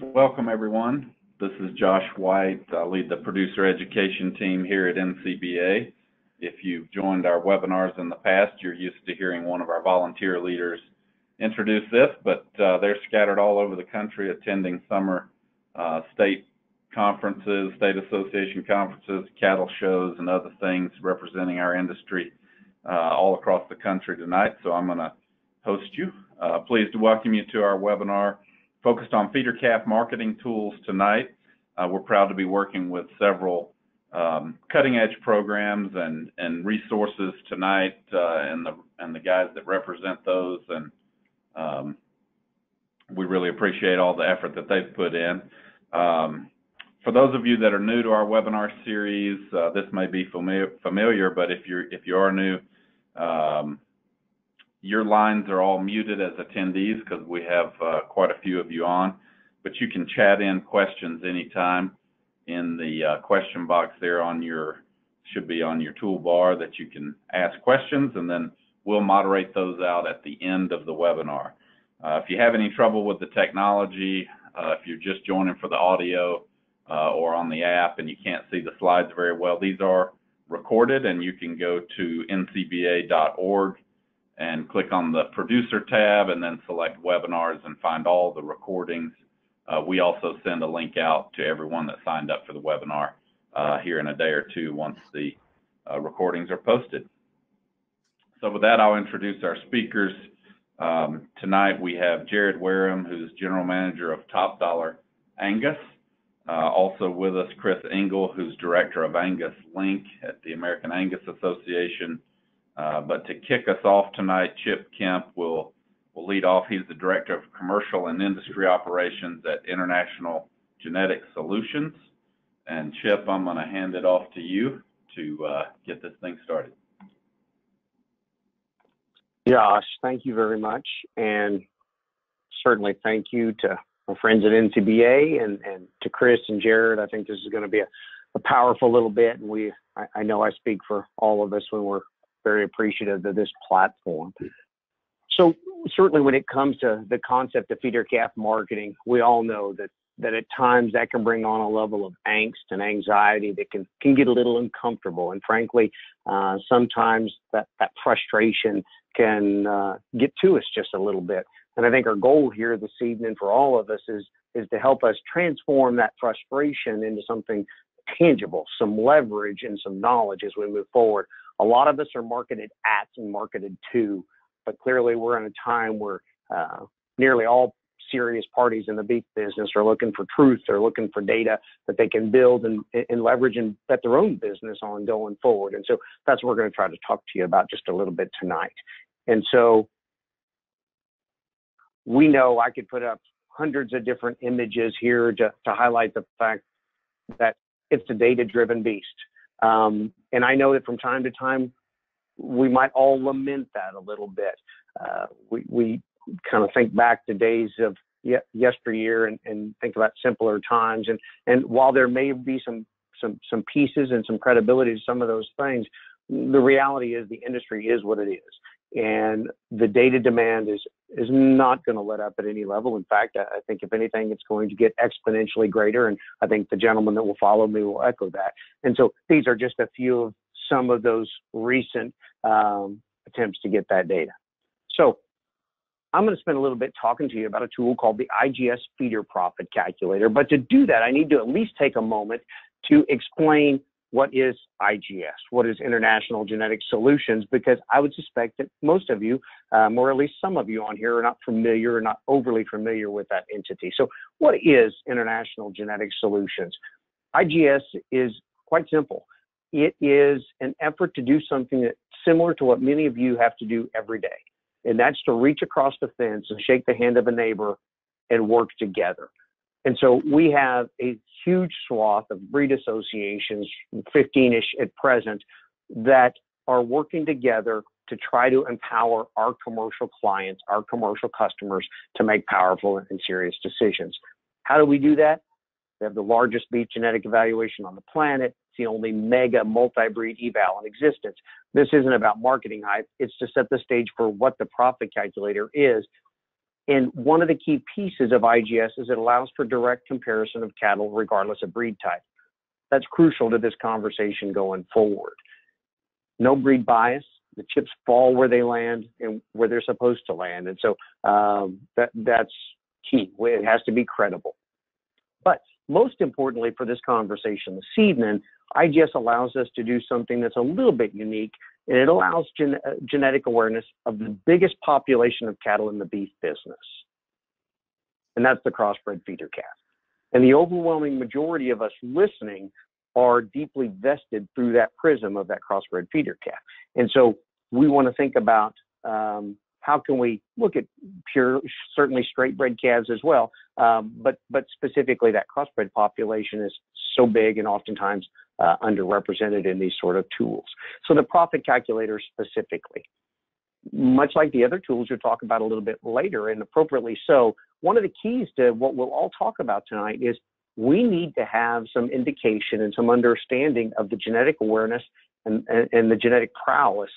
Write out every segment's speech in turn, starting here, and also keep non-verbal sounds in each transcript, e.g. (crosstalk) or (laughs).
Welcome, everyone. This is Josh White. I lead the producer education team here at NCBA. If you've joined our webinars in the past, you're used to hearing one of our volunteer leaders introduce this, but uh, they're scattered all over the country attending summer uh, state conferences, state association conferences, cattle shows, and other things representing our industry uh, all across the country tonight. So I'm going to host you. Uh, pleased to welcome you to our webinar focused on feeder calf marketing tools tonight. Uh, we're proud to be working with several um, cutting edge programs and, and resources tonight uh, and, the, and the guys that represent those. And um, we really appreciate all the effort that they've put in. Um, for those of you that are new to our webinar series, uh, this may be familiar, familiar, but if you're if you are new, um, your lines are all muted as attendees because we have uh, quite a few of you on, but you can chat in questions anytime in the uh, question box there on your, should be on your toolbar that you can ask questions and then we'll moderate those out at the end of the webinar. Uh, if you have any trouble with the technology, uh, if you're just joining for the audio uh, or on the app and you can't see the slides very well, these are recorded and you can go to ncba.org and click on the producer tab and then select webinars and find all the recordings. Uh, we also send a link out to everyone that signed up for the webinar uh, here in a day or two once the uh, recordings are posted. So with that, I'll introduce our speakers. Um, tonight we have Jared Wareham, who's General Manager of Top Dollar Angus. Uh, also with us, Chris Engel, who's Director of Angus Link at the American Angus Association. Uh, but to kick us off tonight, Chip Kemp will will lead off. He's the director of commercial and industry operations at International Genetic Solutions. And Chip, I'm going to hand it off to you to uh, get this thing started. Josh, thank you very much, and certainly thank you to my friends at NCBA and, and to Chris and Jared. I think this is going to be a, a powerful little bit, and we I, I know I speak for all of us when we're very appreciative of this platform. So certainly when it comes to the concept of feeder calf marketing, we all know that that at times that can bring on a level of angst and anxiety that can can get a little uncomfortable. And frankly uh, sometimes that that frustration can uh, get to us just a little bit. And i think our goal here this evening for all of us is is to help us transform that frustration into something tangible some leverage and some knowledge as we move forward a lot of us are marketed at and marketed to, but clearly we're in a time where uh, nearly all serious parties in the beef business are looking for truth. They're looking for data that they can build and, and leverage and bet their own business on going forward. And so that's what we're going to try to talk to you about just a little bit tonight. And so we know I could put up hundreds of different images here to, to highlight the fact that it's a data driven beast. Um, and I know that from time to time, we might all lament that a little bit. Uh, we, we kind of think back to days of ye- yesteryear and, and think about simpler times. And, and while there may be some, some, some pieces and some credibility to some of those things, the reality is the industry is what it is and the data demand is is not going to let up at any level. In fact, I think if anything, it's going to get exponentially greater, and I think the gentleman that will follow me will echo that. And so these are just a few of some of those recent um, attempts to get that data. So I'm going to spend a little bit talking to you about a tool called the IGS Feeder Profit Calculator. But to do that, I need to at least take a moment to explain what is IGS? What is International Genetic Solutions? Because I would suspect that most of you, um, or at least some of you on here, are not familiar or not overly familiar with that entity. So, what is International Genetic Solutions? IGS is quite simple. It is an effort to do something similar to what many of you have to do every day, and that's to reach across the fence and shake the hand of a neighbor and work together. And so we have a huge swath of breed associations, 15-ish at present, that are working together to try to empower our commercial clients, our commercial customers to make powerful and serious decisions. How do we do that? We have the largest beef genetic evaluation on the planet. It's the only mega multi-breed eval in existence. This isn't about marketing hype. It's to set the stage for what the profit calculator is And one of the key pieces of IGS is it allows for direct comparison of cattle regardless of breed type. That's crucial to this conversation going forward. No breed bias. The chips fall where they land and where they're supposed to land. And so um, that, that's key. It has to be credible. But most importantly for this conversation this evening, IGS allows us to do something that's a little bit unique, and it allows gen- uh, genetic awareness of the biggest population of cattle in the beef business, and that's the crossbred feeder calf. And the overwhelming majority of us listening are deeply vested through that prism of that crossbred feeder calf. And so we want to think about um, how can we look at pure, certainly straight bred calves as well, um, but but specifically that crossbred population is so big and oftentimes uh, underrepresented in these sort of tools. So the profit calculator specifically, much like the other tools you'll talk about a little bit later, and appropriately so, one of the keys to what we'll all talk about tonight is we need to have some indication and some understanding of the genetic awareness and, and, and the genetic prowess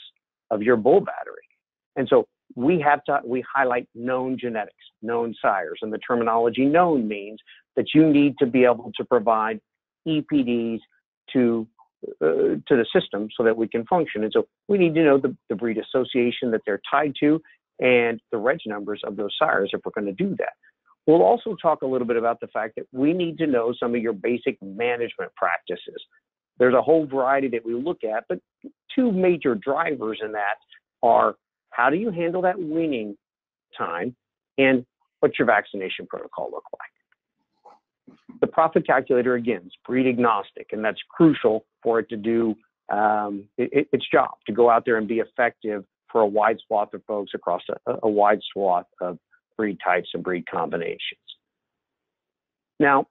of your bull battery. And so we have to we highlight known genetics, known sires, and the terminology known means that you need to be able to provide EPDs to uh, to the system so that we can function. And so we need to know the, the breed association that they're tied to and the reg numbers of those sires if we're going to do that. We'll also talk a little bit about the fact that we need to know some of your basic management practices. There's a whole variety that we look at, but two major drivers in that are how do you handle that weaning time? And what's your vaccination protocol look like? The profit calculator, again, is breed agnostic, and that's crucial for it to do um, it, its job to go out there and be effective for a wide swath of folks across a, a wide swath of breed types and breed combinations. Now,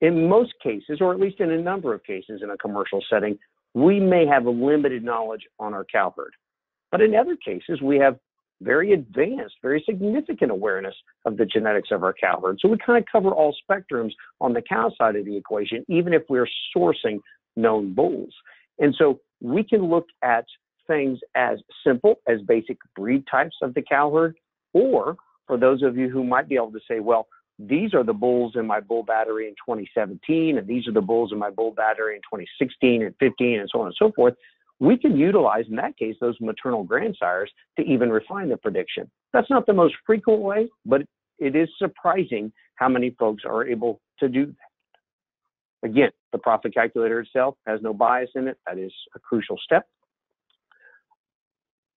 in most cases, or at least in a number of cases in a commercial setting, we may have a limited knowledge on our cow herd. But in other cases, we have very advanced, very significant awareness of the genetics of our cow herd. So we kind of cover all spectrums on the cow side of the equation, even if we're sourcing known bulls. And so we can look at things as simple as basic breed types of the cow herd, or for those of you who might be able to say, well, these are the bulls in my bull battery in 2017, and these are the bulls in my bull battery in 2016 and 15, and so on and so forth we can utilize, in that case, those maternal grandsires to even refine the prediction. That's not the most frequent way, but it is surprising how many folks are able to do that. Again, the profit calculator itself has no bias in it. That is a crucial step.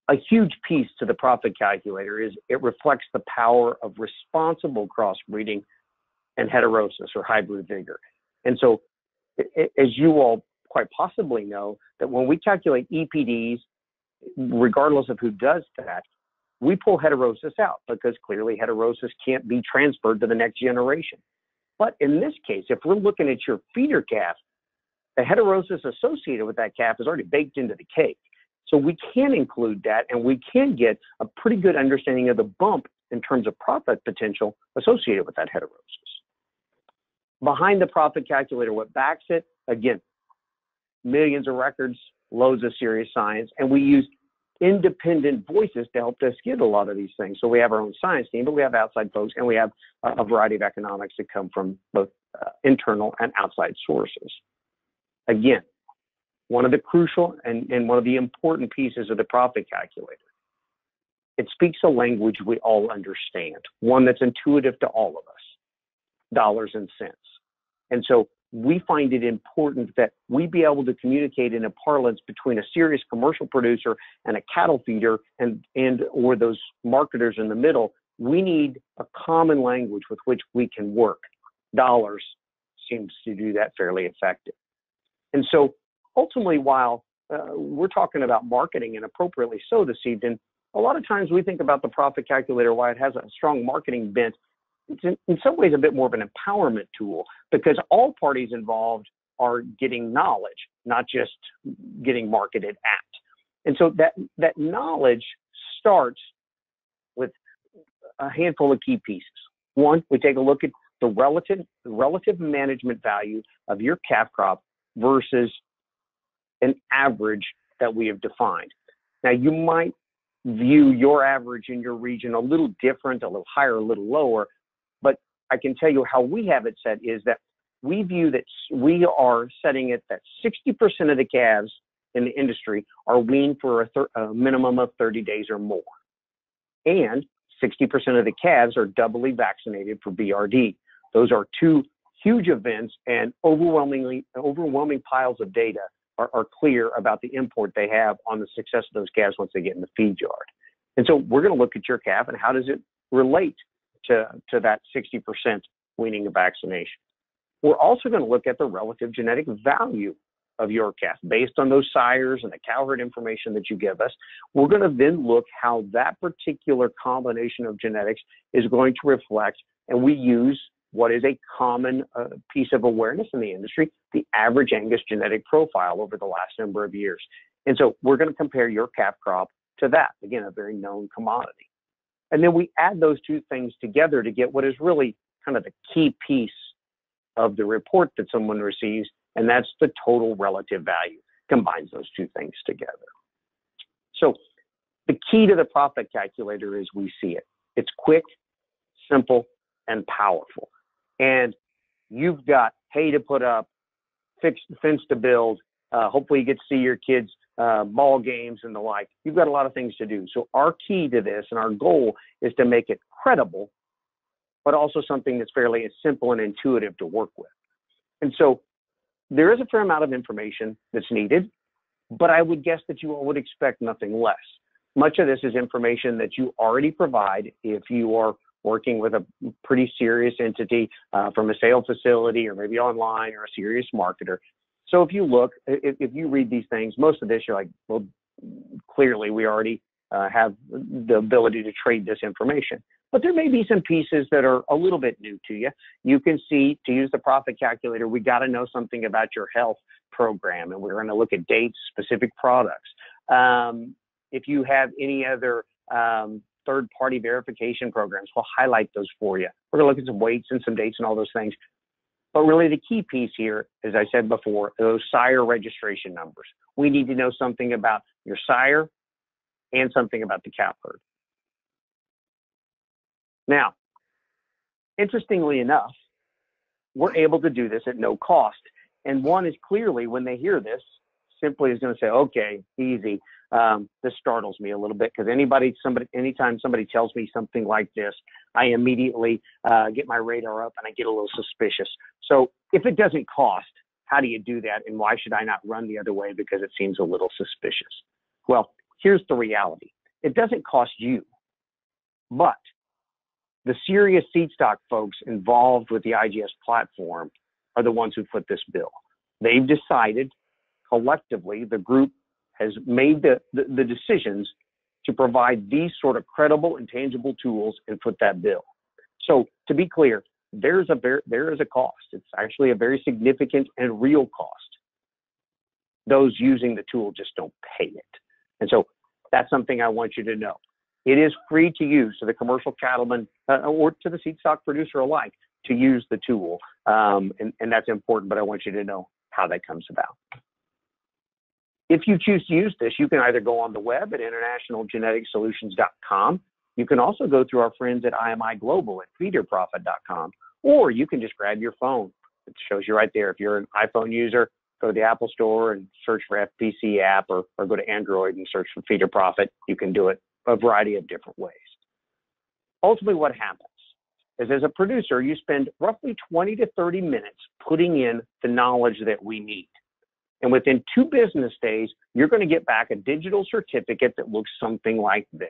A huge piece to the profit calculator is it reflects the power of responsible crossbreeding and heterosis or hybrid vigor. And so, as you all quite possibly know that when we calculate EPDs, regardless of who does that, we pull heterosis out because clearly heterosis can't be transferred to the next generation. But in this case, if we're looking at your feeder calf, the heterosis associated with that calf is already baked into the cake. So we can include that and we can get a pretty good understanding of the bump in terms of profit potential associated with that heterosis. Behind the profit calculator, what backs it? Again, millions of records, loads of serious science, and we use independent voices to help us get a lot of these things. So we have our own science team, but we have outside folks, and we have a, variety of economics that come from both uh, internal and outside sources. Again, one of the crucial and, and one of the important pieces of the profit calculator. It speaks a language we all understand, one that's intuitive to all of us, dollars and cents. And so we find it important that we be able to communicate in a parlance between a serious commercial producer and a cattle feeder and, and or those marketers in the middle. We need a common language with which we can work. Dollars seems to do that fairly effective. And so ultimately, while uh, we're talking about marketing and appropriately so this evening, a lot of times we think about the profit calculator, why it has a strong marketing bent it's in, in some ways a bit more of an empowerment tool because all parties involved are getting knowledge, not just getting marketed at. And so that that knowledge starts with a handful of key pieces. One, we take a look at the relative the relative management value of your calf crop versus an average that we have defined. Now you might view your average in your region a little different, a little higher, a little lower. I can tell you how we have it set is that we view that we are setting it that 60% of the calves in the industry are weaned for a, thir- a minimum of 30 days or more. And 60% of the calves are doubly vaccinated for BRD. Those are two huge events and overwhelmingly overwhelming piles of data are, are clear about the import they have on the success of those calves once they get in the feed yard. And so we're going to look at your calf and how does it relate to, to that 60% weaning vaccination. We're also going to look at the relative genetic value of your calf based on those sires and the cow herd information that you give us. We're going to then look how that particular combination of genetics is going to reflect, and we use what is a common uh, piece of awareness in the industry, the average Angus genetic profile over the last number of years. And so we're going to compare your calf crop to that, again, a very known commodity. And then we add those two things together to get what is really kind of the key piece of the report that someone receives, and that's the total relative value. Combines those two things together. So the key to the profit calculator is we see it. It's quick, simple, and powerful and you've got hay to put up, fixed fence to build. Uh, hopefully, you get to see your kids' uh, ball games and the like. You've got a lot of things to do. So, our key to this and our goal is to make it credible, but also something that's fairly simple and intuitive to work with. And so, there is a fair amount of information that's needed, but I would guess that you would expect nothing less. Much of this is information that you already provide if you are working with a pretty serious entity uh, from a sale facility or maybe online or a serious marketer. So if you look, if, if you read these things, most of this you're like, well, clearly we already uh, have the ability to trade this information. But there may be some pieces that are a little bit new to you. You can see, to use the profit calculator, we got to know something about your health program, and we're going to look at dates, specific products. Um, if you have any other um, third party verification programs. We'll highlight those for you. We're going to look at some weights and some dates and all those things. But really, the key piece here, as I said before, those sire registration numbers. We need to know something about your sire and something about the calf herd. Now, interestingly enough, we're able to do this at no cost. And one is clearly when they hear this, simply is going to say, okay, easy um, this startles me a little bit because anybody, somebody, anytime somebody tells me something like this, I immediately uh, get my radar up and I get a little suspicious. So if it doesn't cost, how do you do that? And why should I not run the other way because it seems a little suspicious? Well, here's the reality. It doesn't cost you, but the serious seed stock folks involved with the IGS platform are the ones who put this bill. They've decided collectively, the group has made the, the, the decisions to provide these sort of credible and tangible tools and put that bill. So to be clear, there's a there is a cost. It's actually a very significant and real cost. Those using the tool just don't pay it. And so that's something I want you to know. It is free to use to the commercial cattleman uh, or to the seed stock producer alike to use the tool. Um, and, and that's important, but I want you to know how that comes about. If you choose to use this, you can either go on the web at internationalgeneticsolutions.com. You can also go through our friends at IMI Global at feederprofit.com, or you can just grab your phone. It shows you right there. If you're an iPhone user, go to the Apple Store and search for FPC app, or, or go to Android and search for Feeder Profit. You can do it a variety of different ways. Ultimately, what happens is as a producer, you spend roughly 20 to 30 minutes putting in the knowledge that we need. And within two business days, you're going to get back a digital certificate that looks something like this.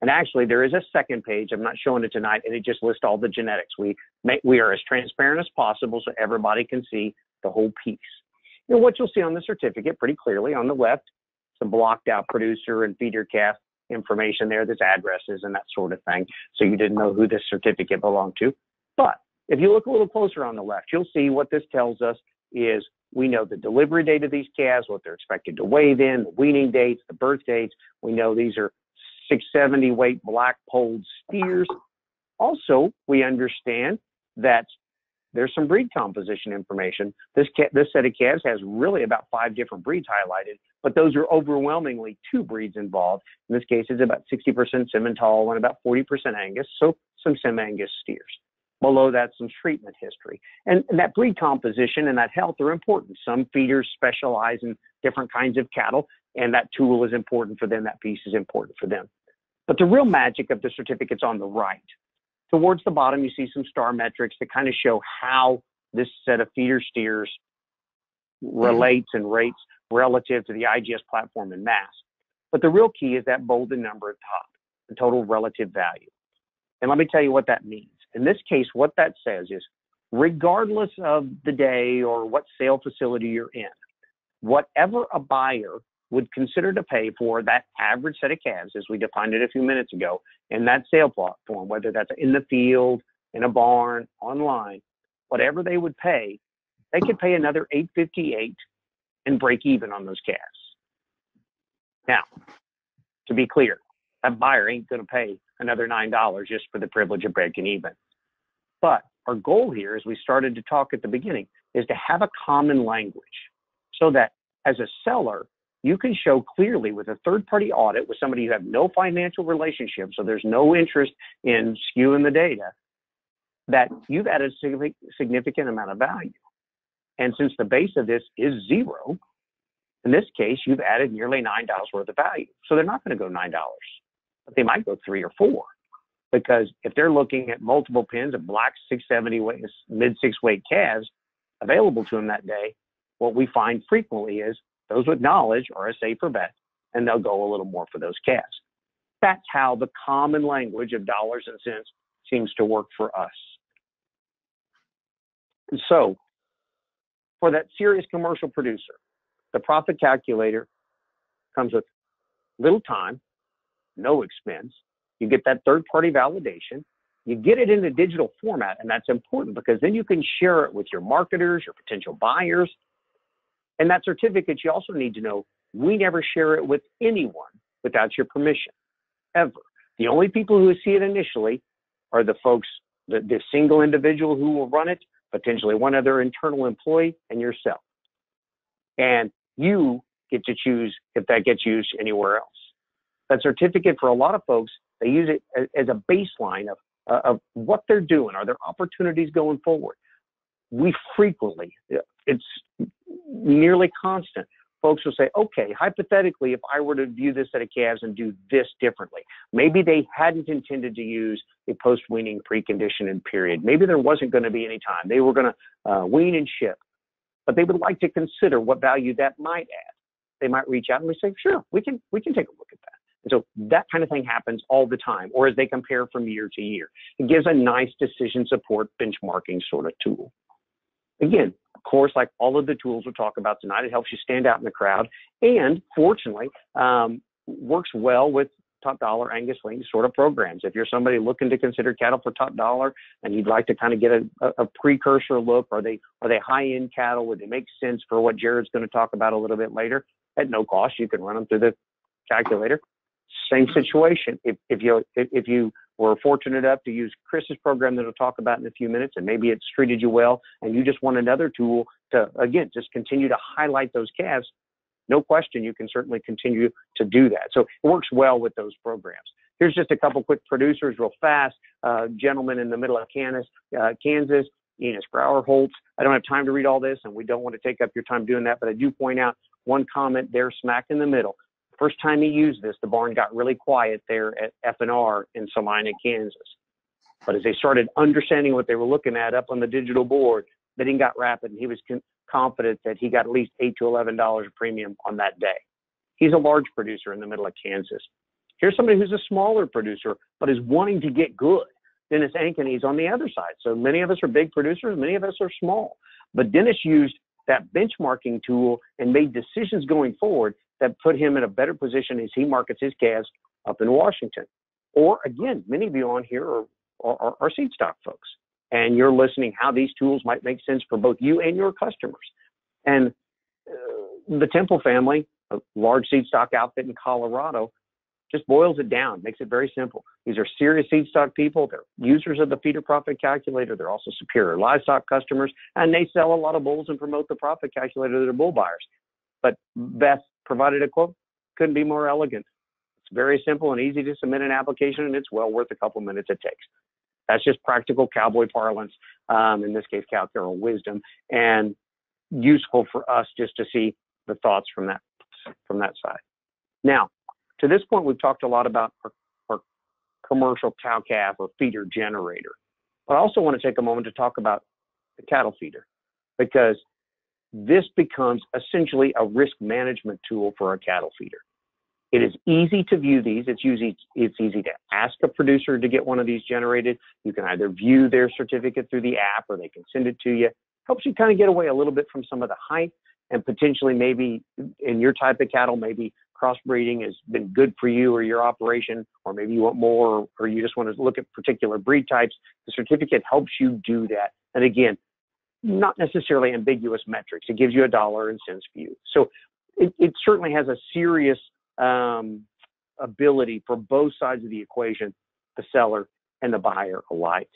And actually, there is a second page. I'm not showing it tonight, and it just lists all the genetics. We make, we are as transparent as possible so everybody can see the whole piece. And what you'll see on the certificate pretty clearly on the left, some blocked out producer and feeder calf information there. There's addresses and that sort of thing. So you didn't know who this certificate belonged to. But if you look a little closer on the left, you'll see what this tells us is we know the delivery date of these calves, what they're expected to weigh then, the weaning dates, the birth dates. We know these are 670 weight black polled steers. Also, we understand that there's some breed composition information. This ca- this set of calves has really about five different breeds highlighted, but those are overwhelmingly two breeds involved. In this case, it's about 60% Simmental and about 40% Angus, so some Sim Angus steers. Below that, some treatment history. And, and that breed composition and that health are important. Some feeders specialize in different kinds of cattle, and that tool is important for them. That piece is important for them. But the real magic of the certificate's on the right. Towards the bottom, you see some star metrics that kind of show how this set of feeder steers mm-hmm. relates and rates relative to the IGS platform in mass. But the real key is that bolded number at top, the total relative value. And let me tell you what that means. In this case, what that says is regardless of the day or what sale facility you're in, whatever a buyer would consider to pay for that average set of calves, as we defined it a few minutes ago, in that sale platform, whether that's in the field, in a barn, online, whatever they would pay, they could pay another 858 and break even on those calves. Now, to be clear, that buyer ain't going to pay another nine dollars just for the privilege of breaking even. But our goal here, as we started to talk at the beginning, is to have a common language so that as a seller, you can show clearly with a third party audit with somebody you have no financial relationship, so there's no interest in skewing the data, that you've added a significant amount of value. And since the base of this is zero, in this case, you've added nearly $9 worth of value. So they're not going to go $9, but they might go three or four. Because if they're looking at multiple pins of black 670 weight, mid six weight calves available to them that day, what we find frequently is those with knowledge are a safer bet, and they'll go a little more for those calves. That's how the common language of dollars and cents seems to work for us. And so, for that serious commercial producer, the profit calculator comes with little time, no expense. You get that third party validation. You get it in a digital format, and that's important because then you can share it with your marketers, your potential buyers, and that certificate, you also need to know we never share it with anyone without your permission, ever. The only people who see it initially are the folks, the, the single individual who will run it, potentially one other internal employee, and yourself. And you get to choose if that gets used anywhere else. That certificate for a lot of folks, they use it as a baseline of, of what they're doing. Are there opportunities going forward? We frequently, it's nearly constant. Folks will say, okay, hypothetically, if I were to view this set of calves and do this differently, maybe they hadn't intended to use a post weaning preconditioning period. Maybe there wasn't going to be any time. They were going to uh, wean and ship, but they would like to consider what value that might add. They might reach out and we say, sure, we can we can take a look at that. So that kind of thing happens all the time, or as they compare from year to year. It gives a nice decision support benchmarking sort of tool. Again, of course, like all of the tools we'll talk about tonight, it helps you stand out in the crowd and fortunately um, works well with top dollar Angus lean sort of programs. If you're somebody looking to consider cattle for top dollar and you'd like to kind of get a, a precursor look, are they are they high end cattle? Would they make sense for what Jared's going to talk about a little bit later? At no cost, you can run them through the calculator. Same situation. If if you if you were fortunate enough to use Chris's program that we'll talk about in a few minutes, and maybe it's treated you well, and you just want another tool to, again, just continue to highlight those calves, no question, you can certainly continue to do that. So it works well with those programs. Here's just a couple quick producers real fast. Uh, gentleman in the middle of Kansas, uh, Kansas, Enos Brower Holtz. I don't have time to read all this, and we don't want to take up your time doing that, but I do point out one comment there smack in the middle. First time he used this, the barn got really quiet there at F&R in Salina, Kansas. But as they started understanding what they were looking at up on the digital board, bidding got rapid, and he was con- confident that he got at least eight to eleven dollars premium on that day. He's a large producer in the middle of Kansas. Here's somebody who's a smaller producer but is wanting to get good. Dennis Ankeny is on the other side. So many of us are big producers, many of us are small. But Dennis used that benchmarking tool and made decisions going forward that put him in a better position as he markets his calves up in Washington. Or again, many of you on here are, are, are seed stock folks, and you're listening how these tools might make sense for both you and your customers. And uh, the Temple family, a large seed stock outfit in Colorado, just boils it down, makes it very simple. These are serious seed stock people. They're users of the feeder profit calculator. They're also superior livestock customers, and they sell a lot of bulls and promote the profit calculator to their bull buyers. But Beth provided a quote, couldn't be more elegant. It's very simple and easy to submit an application, and it's well worth a couple minutes it takes. That's just practical cowboy parlance, um, in this case, cow carol wisdom, and useful for us just to see the thoughts from that from that side. Now, to this point, we've talked a lot about our, our commercial cow calf or feeder generator. But I also want to take a moment to talk about the cattle feeder because this becomes essentially a risk management tool for a cattle feeder. It is easy to view these. It's easy, it's easy to ask a producer to get one of these generated. You can either view their certificate through the app or they can send it to you. Helps you kind of get away a little bit from some of the hype and potentially maybe in your type of cattle, maybe crossbreeding has been good for you or your operation, or maybe you want more, or, or you just want to look at particular breed types. The certificate helps you do that. And again, not necessarily ambiguous metrics. It gives you a dollar and cents view. So it, it certainly has a serious um, ability for both sides of the equation, the seller and the buyer alike.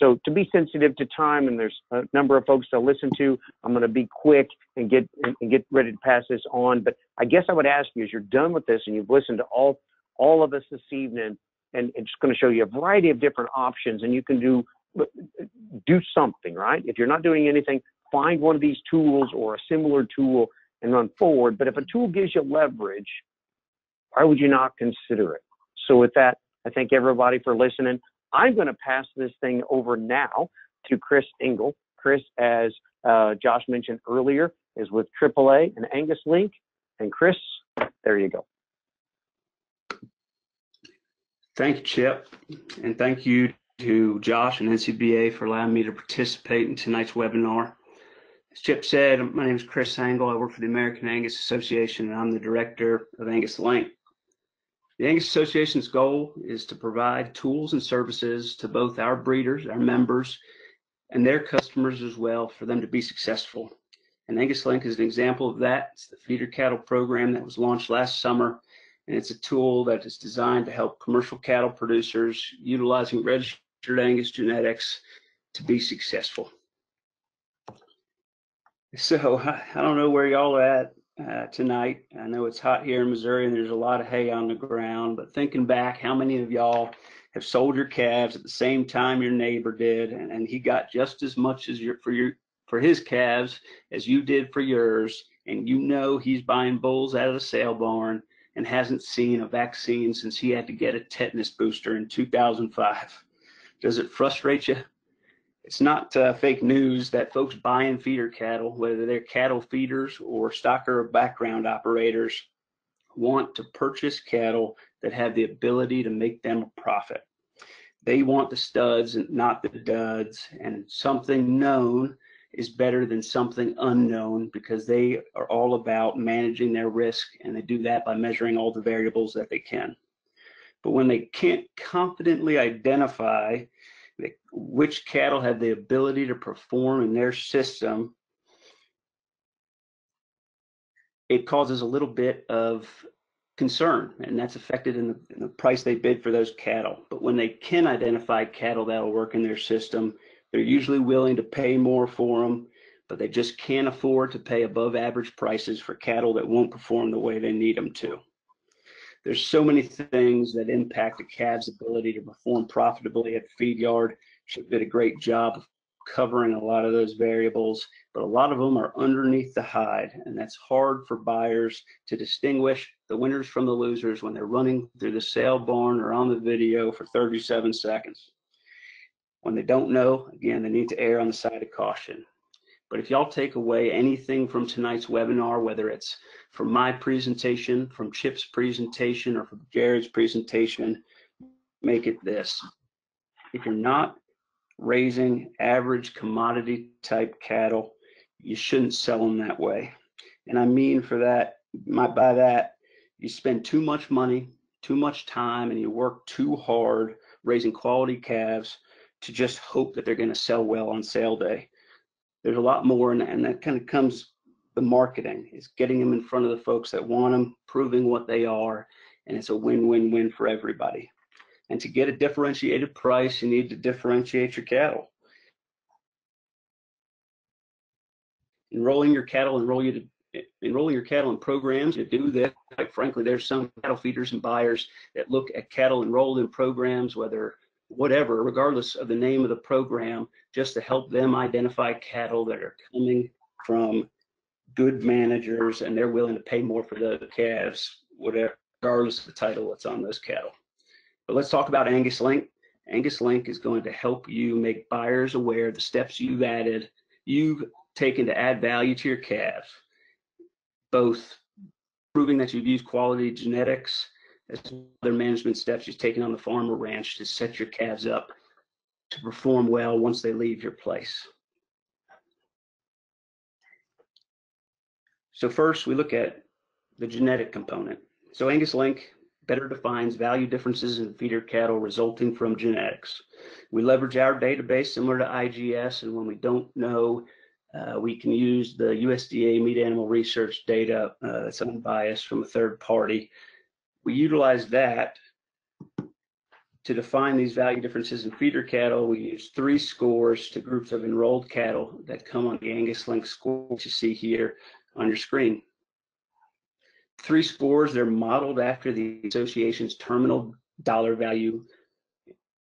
So to be sensitive to time, and there's a number of folks to listen to, I'm going to be quick and get and get ready to pass this on. But I guess I would ask you, as you're done with this and you've listened to all all of us this evening, and it's going to show you a variety of different options, and you can do do something, right? If you're not doing anything, find one of these tools or a similar tool and run forward. But if a tool gives you leverage, why would you not consider it? So with that, I thank everybody for listening. I'm going to pass this thing over now to Chris Engel. Chris, as uh, Josh mentioned earlier, is with AAA and Angus Link. And Chris, there you go. Thank you, Chip. And thank you to Josh and NCBA for allowing me to participate in tonight's webinar. As Chip said, my name is Chris Engel. I work for the American Angus Association and I'm the director of Angus Link. The Angus Association's goal is to provide tools and services to both our breeders, our members, and their customers as well for them to be successful. And Angus Link is an example of that. It's the feeder cattle program that was launched last summer, and it's a tool that is designed to help commercial cattle producers utilizing registered Angus genetics to be successful. So (laughs) I don't know where y'all are at uh, tonight. I know it's hot here in Missouri and there's a lot of hay on the ground, but thinking back, how many of y'all have sold your calves at the same time your neighbor did, and, and he got just as much as your for your for his calves as you did for yours, and you know he's buying bulls out of the sale barn and hasn't seen a vaccine since he had to get a tetanus booster in 2005. Does it frustrate you? it's not uh, fake news that folks buying feeder cattle, whether they're cattle feeders or stocker or background operators, want to purchase cattle that have the ability to make them a profit. They want the studs and not the duds, and something known is better than something unknown because they are all about managing their risk and they do that by measuring all the variables that they can. But when they can't confidently identify which cattle have the ability to perform in their system, it causes a little bit of concern, and that's affected in the, in the, price they bid for those cattle. But when they can identify cattle that'll work in their system, they're usually willing to pay more for them, but they just can't afford to pay above average prices for cattle that won't perform the way they need them to. There's so many things that impact a calf's ability to perform profitably at feed yard. Chip did a great job of covering a lot of those variables, but a lot of them are underneath the hide, and that's hard for buyers to distinguish the winners from the losers when they're running through the sale barn or on the video for 37 seconds. When they don't know, again, they need to err on the side of caution. But if y'all take away anything from tonight's webinar, whether it's from my presentation, from Chip's presentation, or from Jared's presentation, make it this. If you're not raising average commodity type cattle, you shouldn't sell them that way. And I mean for that, my, by that, you spend too much money, too much time, and you work too hard raising quality calves to just hope that they're going to sell well on sale day there's a lot more, and, and that kind of comes the marketing is getting them in front of the folks that want them, proving what they are, and it's a win-win-win for everybody. And to get a differentiated price, you need to differentiate your cattle. Enrolling your cattle, enroll you to enrolling your cattle in programs to do this. Quite frankly, there's some cattle feeders and buyers that look at cattle enrolled in programs, whether whatever, regardless of the name of the program, just to help them identify cattle that are coming from good managers and they're willing to pay more for the calves, whatever, regardless of the title that's on those cattle. But let's talk about Angus Link. Angus Link is going to help you make buyers aware of the steps you've added, you've taken to add value to your calves, both proving that you've used quality genetics as other management steps you've taken on the farm or ranch to set your calves up to perform well once they leave your place. So first we look at the genetic component. So Angus Link better defines value differences in feeder cattle resulting from genetics. We leverage our database similar to IGS, and when we don't know, uh, we can use the USDA meat animal research data uh, that's unbiased from a third party. We utilize that to define these value differences in feeder cattle. We use three scores to groups of enrolled cattle that come on the Angus Link score, which you see here on your screen. Three scores, they're modeled after the association's terminal dollar value,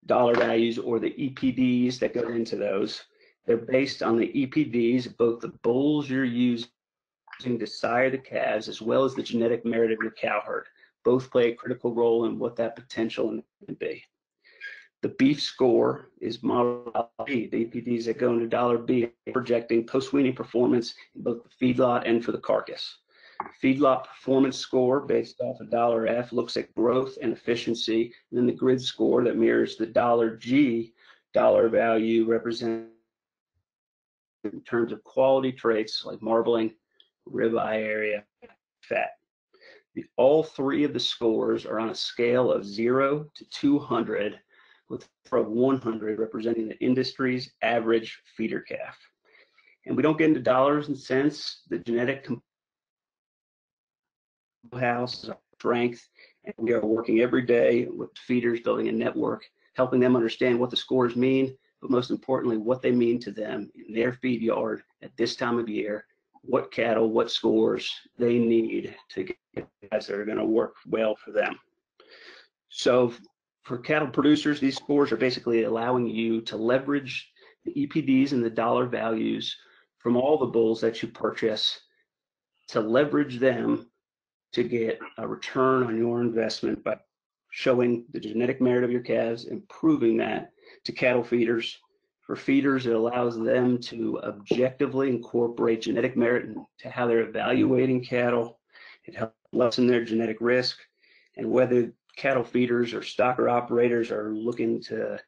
dollar values or the EPDs that go into those. They're based on the EPDs, both the bulls you're using to sire the calves as well as the genetic merit of your cow herd. Both play a critical role in what that potential can be. The beef score is model B, the EPDs that go into dollar B, projecting post-weaning performance in both the feedlot and for the carcass. Feedlot performance score based off of dollar F looks at growth and efficiency. And then the grid score that mirrors the dollar G dollar value represents in terms of quality traits like marbling, ribeye area, fat. All three of the scores are on a scale of zero to 200 with from 100 representing the industry's average feeder calf. And we don't get into dollars and cents. The genetic house is our strength, and we are working every day with feeders, building a network, helping them understand what the scores mean, but most importantly, what they mean to them in their feed yard at this time of year, what cattle, what scores they need to get guys that are going to work well for them. So for cattle producers, these scores are basically allowing you to leverage the EPDs and the dollar values from all the bulls that you purchase to leverage them to get a return on your investment by showing the genetic merit of your calves and proving that to cattle feeders. For feeders, it allows them to objectively incorporate genetic merit into how they're evaluating cattle. It helps lessen their genetic risk and whether cattle feeders or stocker operators are looking to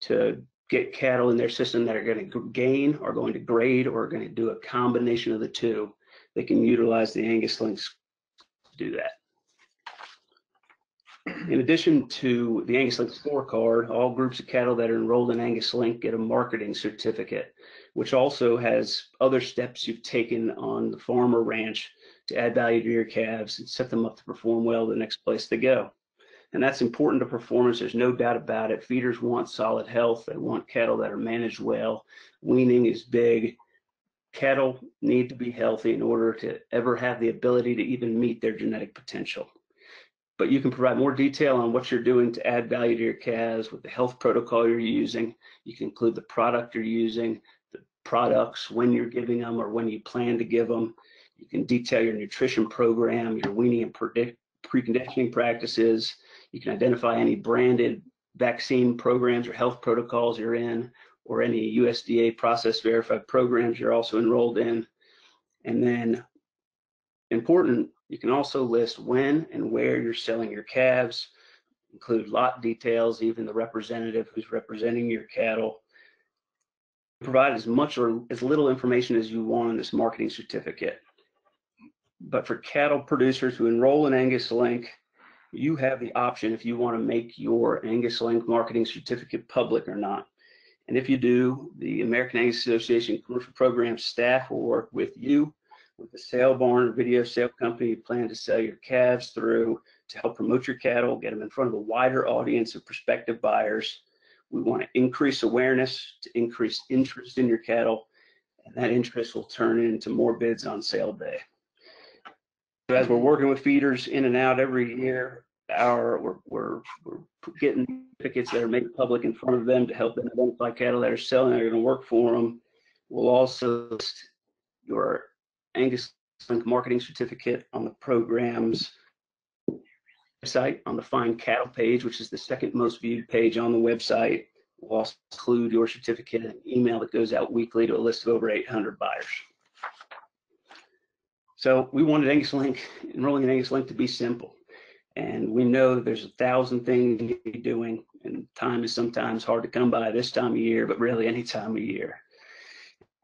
to get cattle in their system that are going to gain or going to grade or going to do a combination of the two, they can utilize the Angus links to do that. In addition to the Angus Link scorecard, all groups of cattle that are enrolled in Angus Link get a marketing certificate, which also has other steps you've taken on the farm or ranch to add value to your calves and set them up to perform well the next place they go. And that's important to performance. There's no doubt about it. Feeders want solid health. They want cattle that are managed well. Weaning is big. Cattle need to be healthy in order to ever have the ability to even meet their genetic potential. But you can provide more detail on what you're doing to add value to your calves with the health protocol you're using. You can include the product you're using, the products, when you're giving them or when you plan to give them, you can detail your nutrition program, your weaning and preconditioning practices. You can identify any branded vaccine programs or health protocols you're in, or any USDA process verified programs you're also enrolled in. And then, important, you can also list when and where you're selling your calves, include lot details, even the representative who's representing your cattle. Provide as much or as little information as you want in this marketing certificate. But for cattle producers who enroll in Angus Link, you have the option if you want to make your Angus Link marketing certificate public or not. And if you do, the American Angus Association Commercial Program staff will work with you, with the sale barn or video sale company you plan to sell your calves through to help promote your cattle, get them in front of a wider audience of prospective buyers. We want to increase awareness to increase interest in your cattle, and that interest will turn into more bids on sale day. So as we're working with feeders in and out every year, our we're we're, we're getting certificates that are made public in front of them to help them identify cattle that are selling that are going to work for them. We'll also list your Angus Link marketing certificate on the program's website on the Find Cattle page, which is the second most viewed page on the website. We'll also include your certificate in an email that goes out weekly to a list of over 800 buyers. So we wanted Angus Link, enrolling in Angus Link to be simple. And we know that there's a thousand things you can be doing, and time is sometimes hard to come by this time of year, but really any time of year.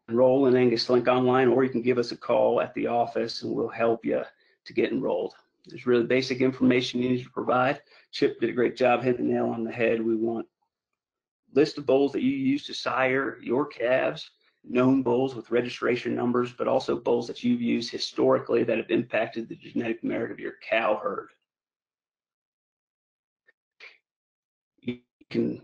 Enroll in Angus Link online, or you can give us a call at the office and we'll help you to get enrolled. There's really basic information you need to provide. Chip did a great job hitting the nail on the head. We want list of bulls that you use to sire your calves, known bulls with registration numbers, but also bulls that you've used historically that have impacted the genetic merit of your cow herd. You can,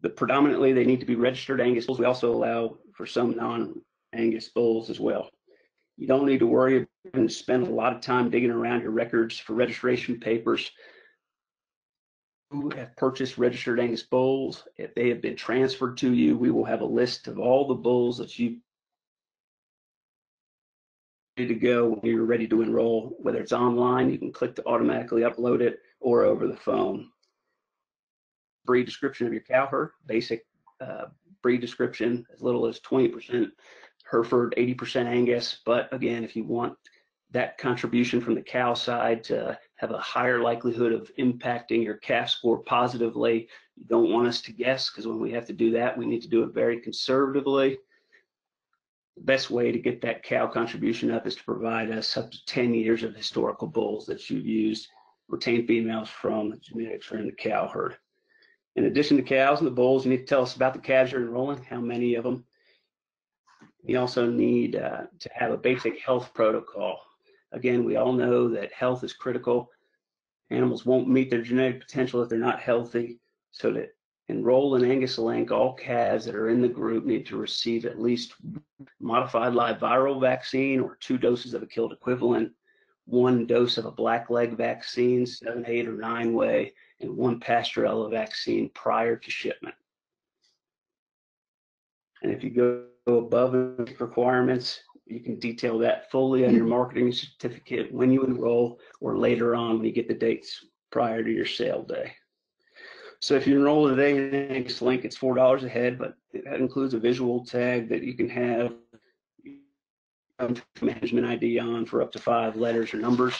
the predominantly they need to be registered Angus bulls. We also allow for some non-Angus bulls as well. You don't need to worry and spend a lot of time digging around your records for registration papers. Who have purchased registered Angus bulls? If they have been transferred to you, we will have a list of all the bulls that you need to go when you're ready to enroll. Whether it's online, you can click to automatically upload it, or over the phone. Breed description of your cow herd, basic uh, breed description, as little as 20% Hereford, 80% Angus. But again, if you want that contribution from the cow side to have a higher likelihood of impacting your calf score positively, you don't want us to guess because when we have to do that, we need to do it very conservatively. The best way to get that cow contribution up is to provide us up to 10 years of historical bulls that you've used, retained females from genetics from the cow herd. In addition to cows and the bulls, you need to tell us about the calves you're enrolling, how many of them, we also need uh, to have a basic health protocol. Again, we all know that health is critical. Animals won't meet their genetic potential if they're not healthy. So to enroll in Angus Link, all calves that are in the group need to receive at least modified live viral vaccine or two doses of a killed equivalent, one dose of a blackleg vaccine, seven, eight, or nine way, and one Pasteurella vaccine prior to shipment. And if you go above requirements, you can detail that fully on your mm-hmm. marketing certificate when you enroll or later on when you get the dates prior to your sale day. So if you enroll today in Angus Link, it's four dollars a head, but that includes a visual tag that you can have um, management ID on for up to five letters or numbers.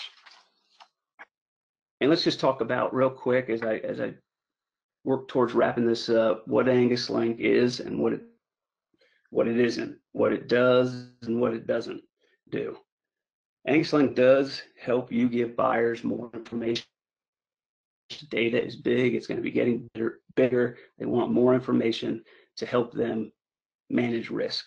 And let's just talk about real quick as I as I work towards wrapping this up what Angus Link is and what it what it isn't, what it does, and what it doesn't do. AngusLink does help you give buyers more information. Data is big, it's going to be getting better, bigger. They want more information to help them manage risk.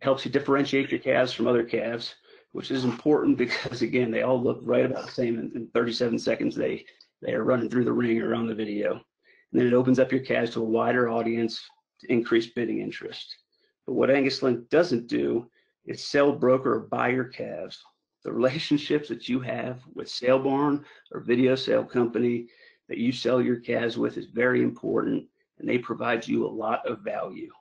It helps you differentiate your calves from other calves, which is important because again, they all look right about the same in, in 37 seconds they they are running through the ring or on the video. And then it opens up your calves to a wider audience to increase bidding interest. But what Angus Link doesn't do is sell, broker, or buy your calves. The relationships that you have with Sale Barn or Video Sale Company that you sell your calves with is very important, and they provide you a lot of value.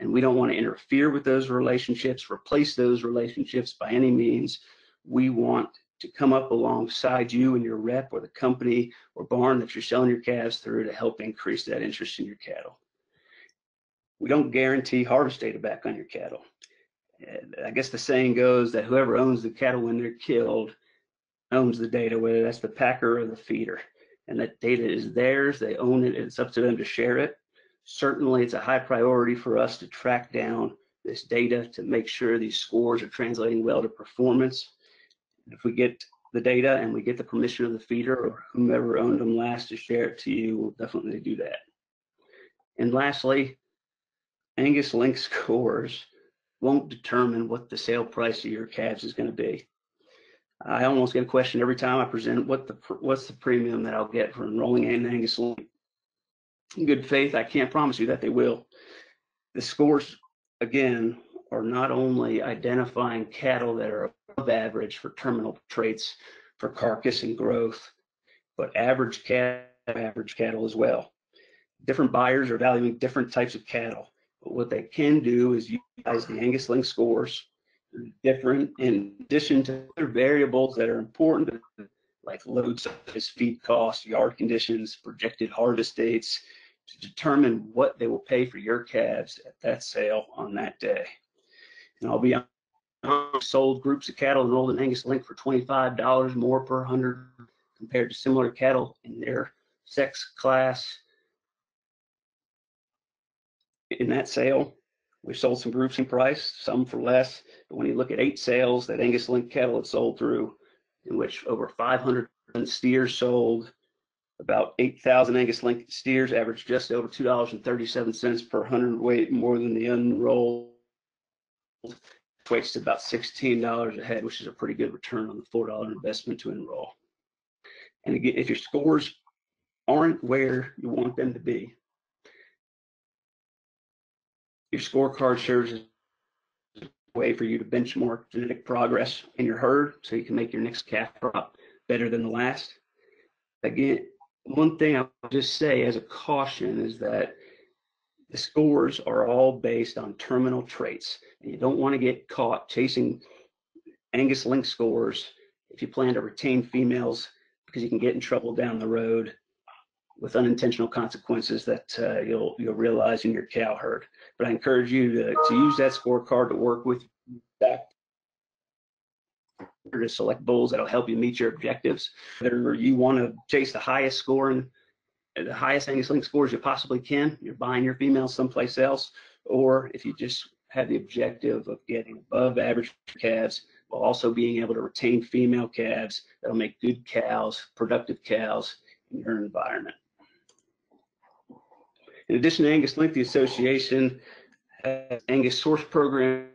And we don't want to interfere with those relationships, replace those relationships by any means. We want to come up alongside you and your rep or the company or barn that you're selling your calves through to help increase that interest in your cattle we don't guarantee harvest data back on your cattle. I guess the saying goes that whoever owns the cattle when they're killed owns the data, whether that's the packer or the feeder. And that data is theirs, they own it, it's up to them to share it. Certainly, it's a high priority for us to track down this data to make sure these scores are translating well to performance. If we get the data and we get the permission of the feeder or whomever owned them last to share it to you, we'll definitely do that. And lastly, Angus Link scores won't determine what the sale price of your calves is going to be. I almost get a question every time I present what the what's the premium that I'll get for enrolling in Angus Link. In good faith, I can't promise you that they will. The scores, again, are not only identifying cattle that are above average for terminal traits for carcass and growth, but average average cattle as well. Different buyers are valuing different types of cattle. But what they can do is utilize the Angus Link scores different in addition to other variables that are important like load size, feed costs, yard conditions, projected harvest dates to determine what they will pay for your calves at that sale on that day. And I'll be honest, sold groups of cattle enrolled in Angus Link for $25 more per hundred compared to similar cattle in their sex class. In that sale, we sold some groups in price, some for less. But when you look at eight sales that Angus Link cattle had sold through, in which over 500 steers sold, about 8,000 Angus Link steers averaged just over $2.37 per hundredweight more than the unrolled. Equates to about $16 a head, which is a pretty good return on the $4 investment to enroll. And again, if your scores aren't where you want them to be, your scorecard serves as a way for you to benchmark genetic progress in your herd so you can make your next calf crop better than the last. Again, one thing I'll just say as a caution is that the scores are all based on terminal traits, and you don't want to get caught chasing Angus Link scores if you plan to retain females because you can get in trouble down the road with unintentional consequences that uh, you'll you'll realize in your cow herd. But I encourage you to, to use that scorecard to work with that to select bulls that'll help you meet your objectives. Whether you want to chase the highest scoring, the highest Angus Link scores you possibly can, you're buying your females someplace else, or if you just have the objective of getting above average calves while also being able to retain female calves that'll make good cows, productive cows in your environment. In addition to Angus Link, the association has Angus Source Program,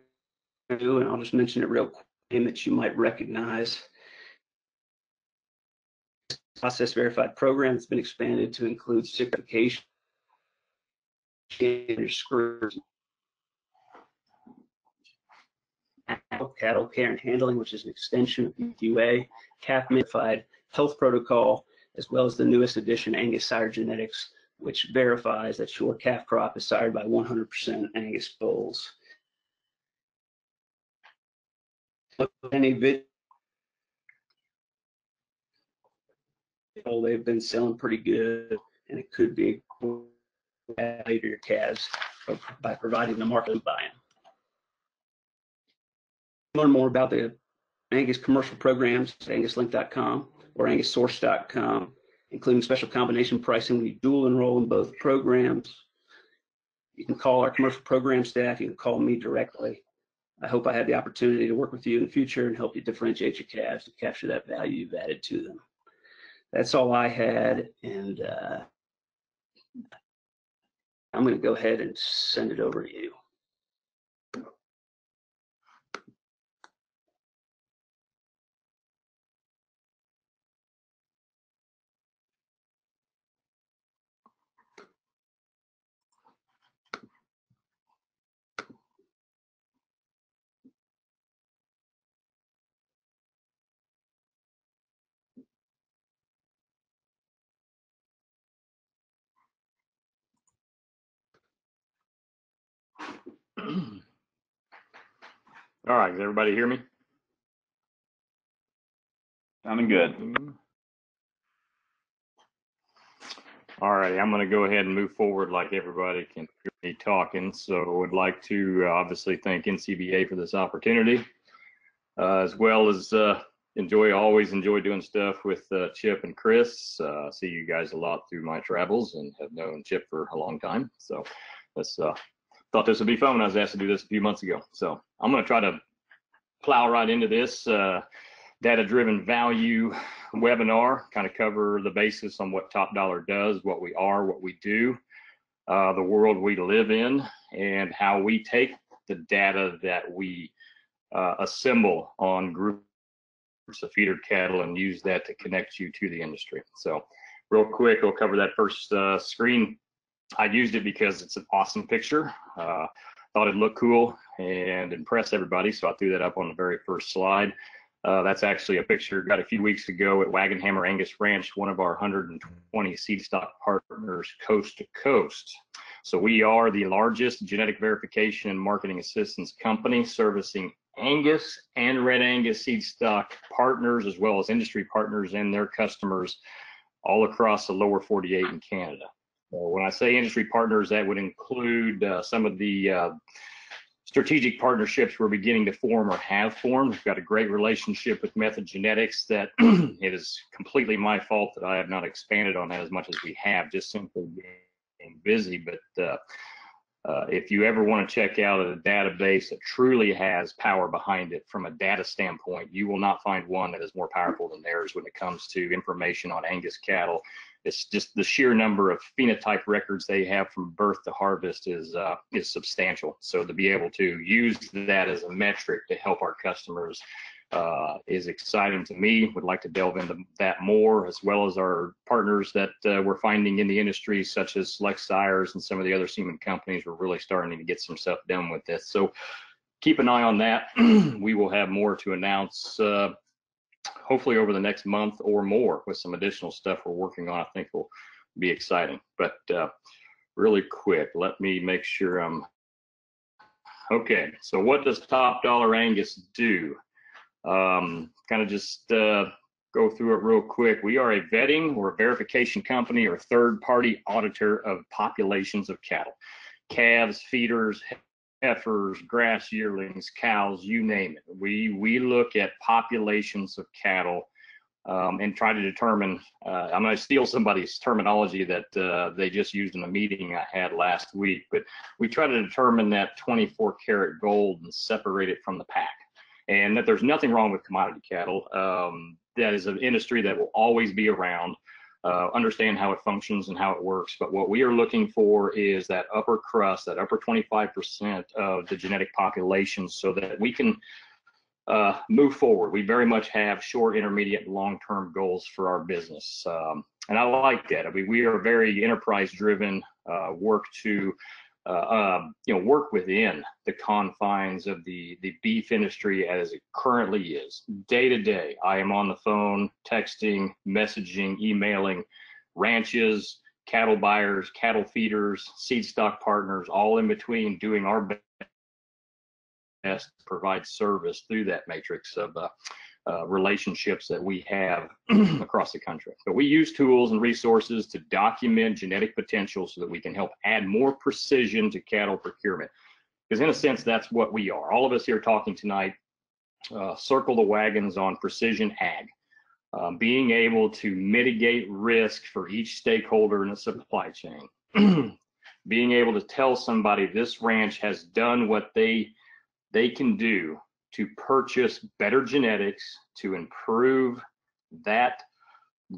and I'll just mention it real quick that you might recognize. Process verified program has been expanded to include certification screws, cattle care and handling, which is an extension of UA, calf verified health protocol, as well as the newest edition Angus sire genetics, which verifies that your calf crop is sired by 100% Angus bulls. Any video, they've been selling pretty good, and it could be a later your calves by providing the market buy-in. Learn more about the Angus commercial programs at anguslink.com or angussource.com including special combination pricing when you dual enroll in both programs. You can call our commercial program staff. You can call me directly. I hope I have the opportunity to work with you in the future and help you differentiate your calves and capture that value you've added to them. That's all I had, and uh, I'm going to go ahead and send it over to you. All right, does everybody hear me? Sounding good. All right, I'm going to go ahead and move forward like everybody can hear me talking. So I would like to uh, obviously thank NCBA for this opportunity, uh, as well as uh, enjoy, always enjoy doing stuff with uh, Chip and Chris. Uh, see you guys a lot through my travels and have known Chip for a long time. So let's uh, thought this would be fun when I was asked to do this a few months ago. So I'm going to try to plow right into this uh, data-driven value webinar, kind of cover the basis on what Top Dollar does, what we are, what we do, uh, the world we live in, and how we take the data that we uh, assemble on group of feeder cattle and use that to connect you to the industry. So real quick, I'll cover that first uh, screen. I used it because it's an awesome picture. Uh, thought it looked cool and impress everybody, so I threw that up on the very first slide. Uh, that's actually a picture got a few weeks ago at Wagonhammer Angus Ranch, one of our 120 seed stock partners coast to coast. So we are the largest genetic verification and marketing assistance company servicing Angus and Red Angus seed stock partners, as well as industry partners and their customers all across the lower 48 in Canada. When I say industry partners, that would include uh, some of the uh, strategic partnerships we're beginning to form or have formed. We've got a great relationship with Method Genetics that (clears throat) it is completely my fault that I have not expanded on that as much as we have, just simply being busy. But uh, uh, if you ever want to check out a database that truly has power behind it from a data standpoint, you will not find one that is more powerful than theirs when it comes to information on Angus cattle it's just the sheer number of phenotype records they have from birth to harvest is uh, is substantial. So to be able to use that as a metric to help our customers uh, is exciting to me. Would like to delve into that more, as well as our partners that uh, we're finding in the industry, such as Select Sires and some of the other semen companies. We're really starting to get some stuff done with this. So keep an eye on that. (clears throat) we will have more to announce uh, hopefully over the next month or more with some additional stuff we're working on. I think will be exciting. But uh, really quick, let me make sure I'm okay. So what does Top Dollar Angus do? Um, kind of just uh, go through it real quick. We are a vetting or a verification company or third party auditor of populations of cattle, calves, feeders, heifers, grass yearlings, cows, you name it. We we look at populations of cattle um, and try to determine. Uh, I'm going to steal somebody's terminology that uh, they just used in a meeting I had last week, but we try to determine that 24 karat gold and separate it from the pack. And that there's nothing wrong with commodity cattle. Um, that is an industry that will always be around uh, understand how it functions and how it works. But what we are looking for is that upper crust, that upper 25% of the genetic population so that we can uh, move forward. We very much have short, intermediate, and long-term goals for our business. Um, and I like that. I mean, we are very enterprise driven, uh, work to um, you know, work within the confines of the the beef industry as it currently is. Day to day, I am on the phone, texting, messaging, emailing ranches, cattle buyers, cattle feeders, seed stock partners, all in between, doing our best to provide service through that matrix of uh, uh, relationships that we have (clears throat) across the country. But we use tools and resources to document genetic potential so that we can help add more precision to cattle procurement. Because in a sense, that's what we are. All of us here talking tonight uh, circle the wagons on precision ag. Uh, being able to mitigate risk for each stakeholder in the supply chain. (clears throat) being able to tell somebody this ranch has done what they they can do to purchase better genetics to improve that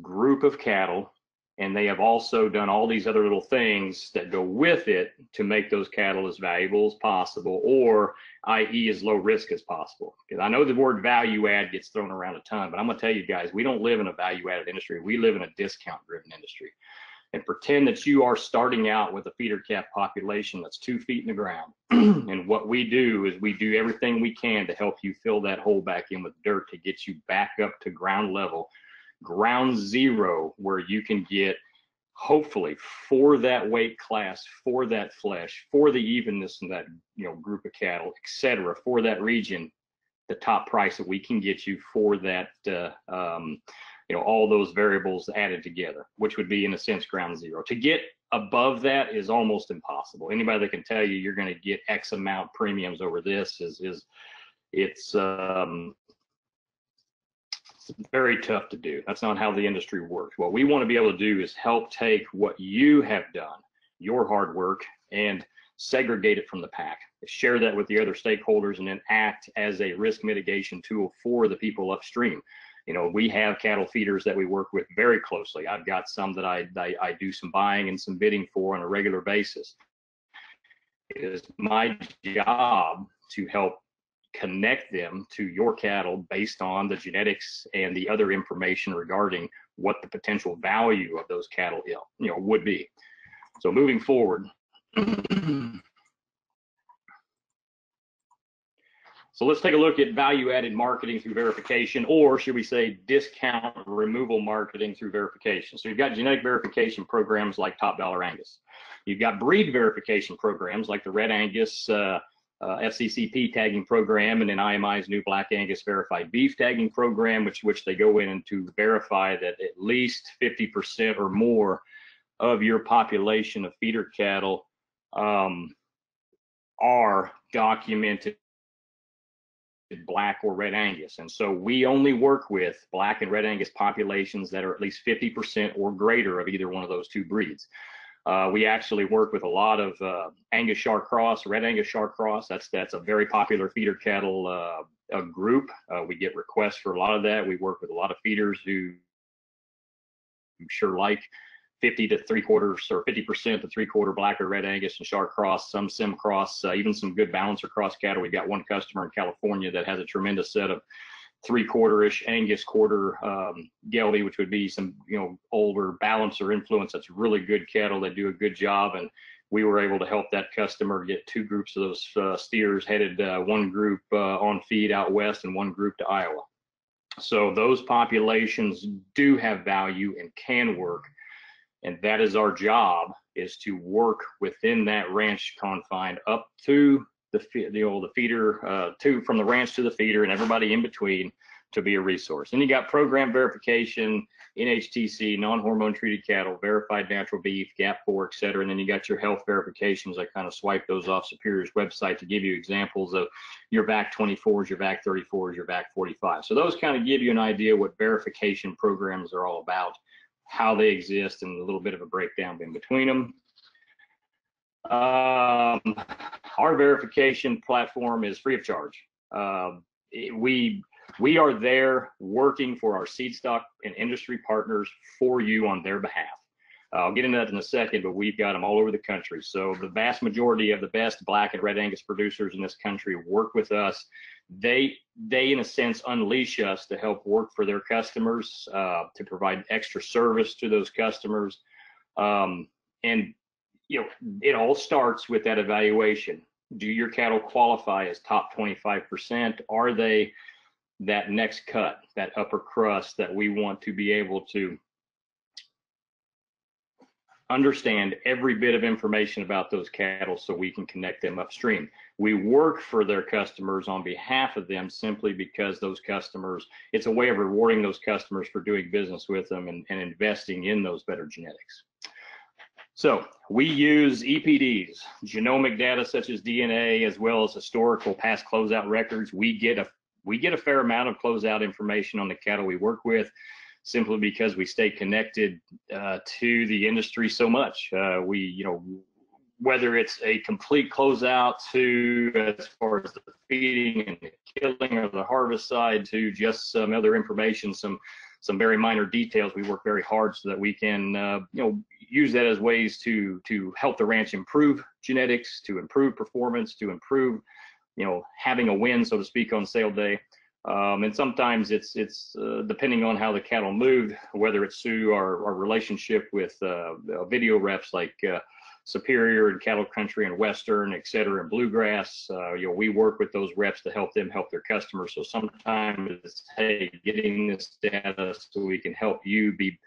group of cattle. And they have also done all these other little things that go with it to make those cattle as valuable as possible, or i.e., as low risk as possible. Because I know the word value add gets thrown around a ton, but I'm going to tell you guys, we don't live in a value added industry. We live in a discount driven industry and pretend that you are starting out with a feeder calf population that's two feet in the ground. (clears throat) and what we do is we do everything we can to help you fill that hole back in with dirt to get you back up to ground level, ground zero, where you can get hopefully for that weight class, for that flesh, for the evenness in that you know group of cattle, etc., for that region, the top price that we can get you for that uh, um, you know, all those variables added together, which would be in a sense ground zero. To get above that is almost impossible. Anybody that can tell you you're going to get X amount premiums over this is is it's um, very tough to do. That's not how the industry works. What we want to be able to do is help take what you have done, your hard work, and segregate it from the pack. Share that with the other stakeholders and then act as a risk mitigation tool for the people upstream you know, we have cattle feeders that we work with very closely. I've got some that I, I, I do some buying and some bidding for on a regular basis. It is my job to help connect them to your cattle based on the genetics and the other information regarding what the potential value of those cattle you know would be. So moving forward. (clears throat) So let's take a look at value added marketing through verification, or should we say discount removal marketing through verification. So you've got genetic verification programs like Top Dollar Angus. You've got breed verification programs like the Red Angus uh, uh, FCCP tagging program and then IMI's new Black Angus verified beef tagging program, which which they go in and to verify that at least 50% or more of your population of feeder cattle um, are documented black or red Angus. And so we only work with black and red Angus populations that are at least 50% or greater of either one of those two breeds. Uh, we actually work with a lot of uh, Angus Char Cross, Red Angus Char Cross. That's that's a very popular feeder cattle uh, a group. Uh, we get requests for a lot of that. We work with a lot of feeders who, who sure like 50 to three quarters or 50% to three quarter black or red Angus and Char Cross, some Sim Cross, uh, even some good balancer cross cattle. We've got one customer in California that has a tremendous set of three quarter-ish Angus quarter um, which would be some you know older balancer influence. That's really good cattle that do a good job, and we were able to help that customer get two groups of those uh, steers headed uh, one group uh, on feed out west and one group to Iowa. So those populations do have value and can work and that is our job is to work within that ranch confine up to the the old the feeder uh, to from the ranch to the feeder and everybody in between to be a resource. And you got program verification, NHTC, non-hormone treated cattle, verified natural beef, GAP4, et cetera. And then you got your health verifications. I kind of swipe those off Superior's website to give you examples of your VAC 24s, your VAC 34s, your VAC 45. So those kind of give you an idea what verification programs are all about how they exist, and a little bit of a breakdown in between them. Um, our verification platform is free of charge. Uh, we we are there working for our seed stock and industry partners for you on their behalf. I'll get into that in a second, but we've got them all over the country. So the vast majority of the best black and red Angus producers in this country work with us they they in a sense unleash us to help work for their customers uh, to provide extra service to those customers. Um, and you know it all starts with that evaluation. Do your cattle qualify as top 25% are they that next cut that upper crust that we want to be able to understand every bit of information about those cattle so we can connect them upstream. We work for their customers on behalf of them simply because those customers, it's a way of rewarding those customers for doing business with them and, and investing in those better genetics. So we use EPDs, genomic data such as DNA, as well as historical past closeout records. We get a we get a fair amount of closeout information on the cattle we work with simply because we stay connected uh, to the industry so much. Uh, we, you know, whether it's a complete closeout to as far as the feeding and the killing or the harvest side to just some other information, some some very minor details. We work very hard so that we can, uh, you know, use that as ways to to help the ranch improve genetics, to improve performance, to improve, you know, having a win, so to speak, on sale day. Um, and sometimes it's it's uh, depending on how the cattle moved, whether it's through our, our relationship with uh, video reps like uh, Superior and Cattle Country and Western, et cetera, and Bluegrass. Uh, you know, we work with those reps to help them help their customers. So sometimes it's hey, getting this data so we can help you be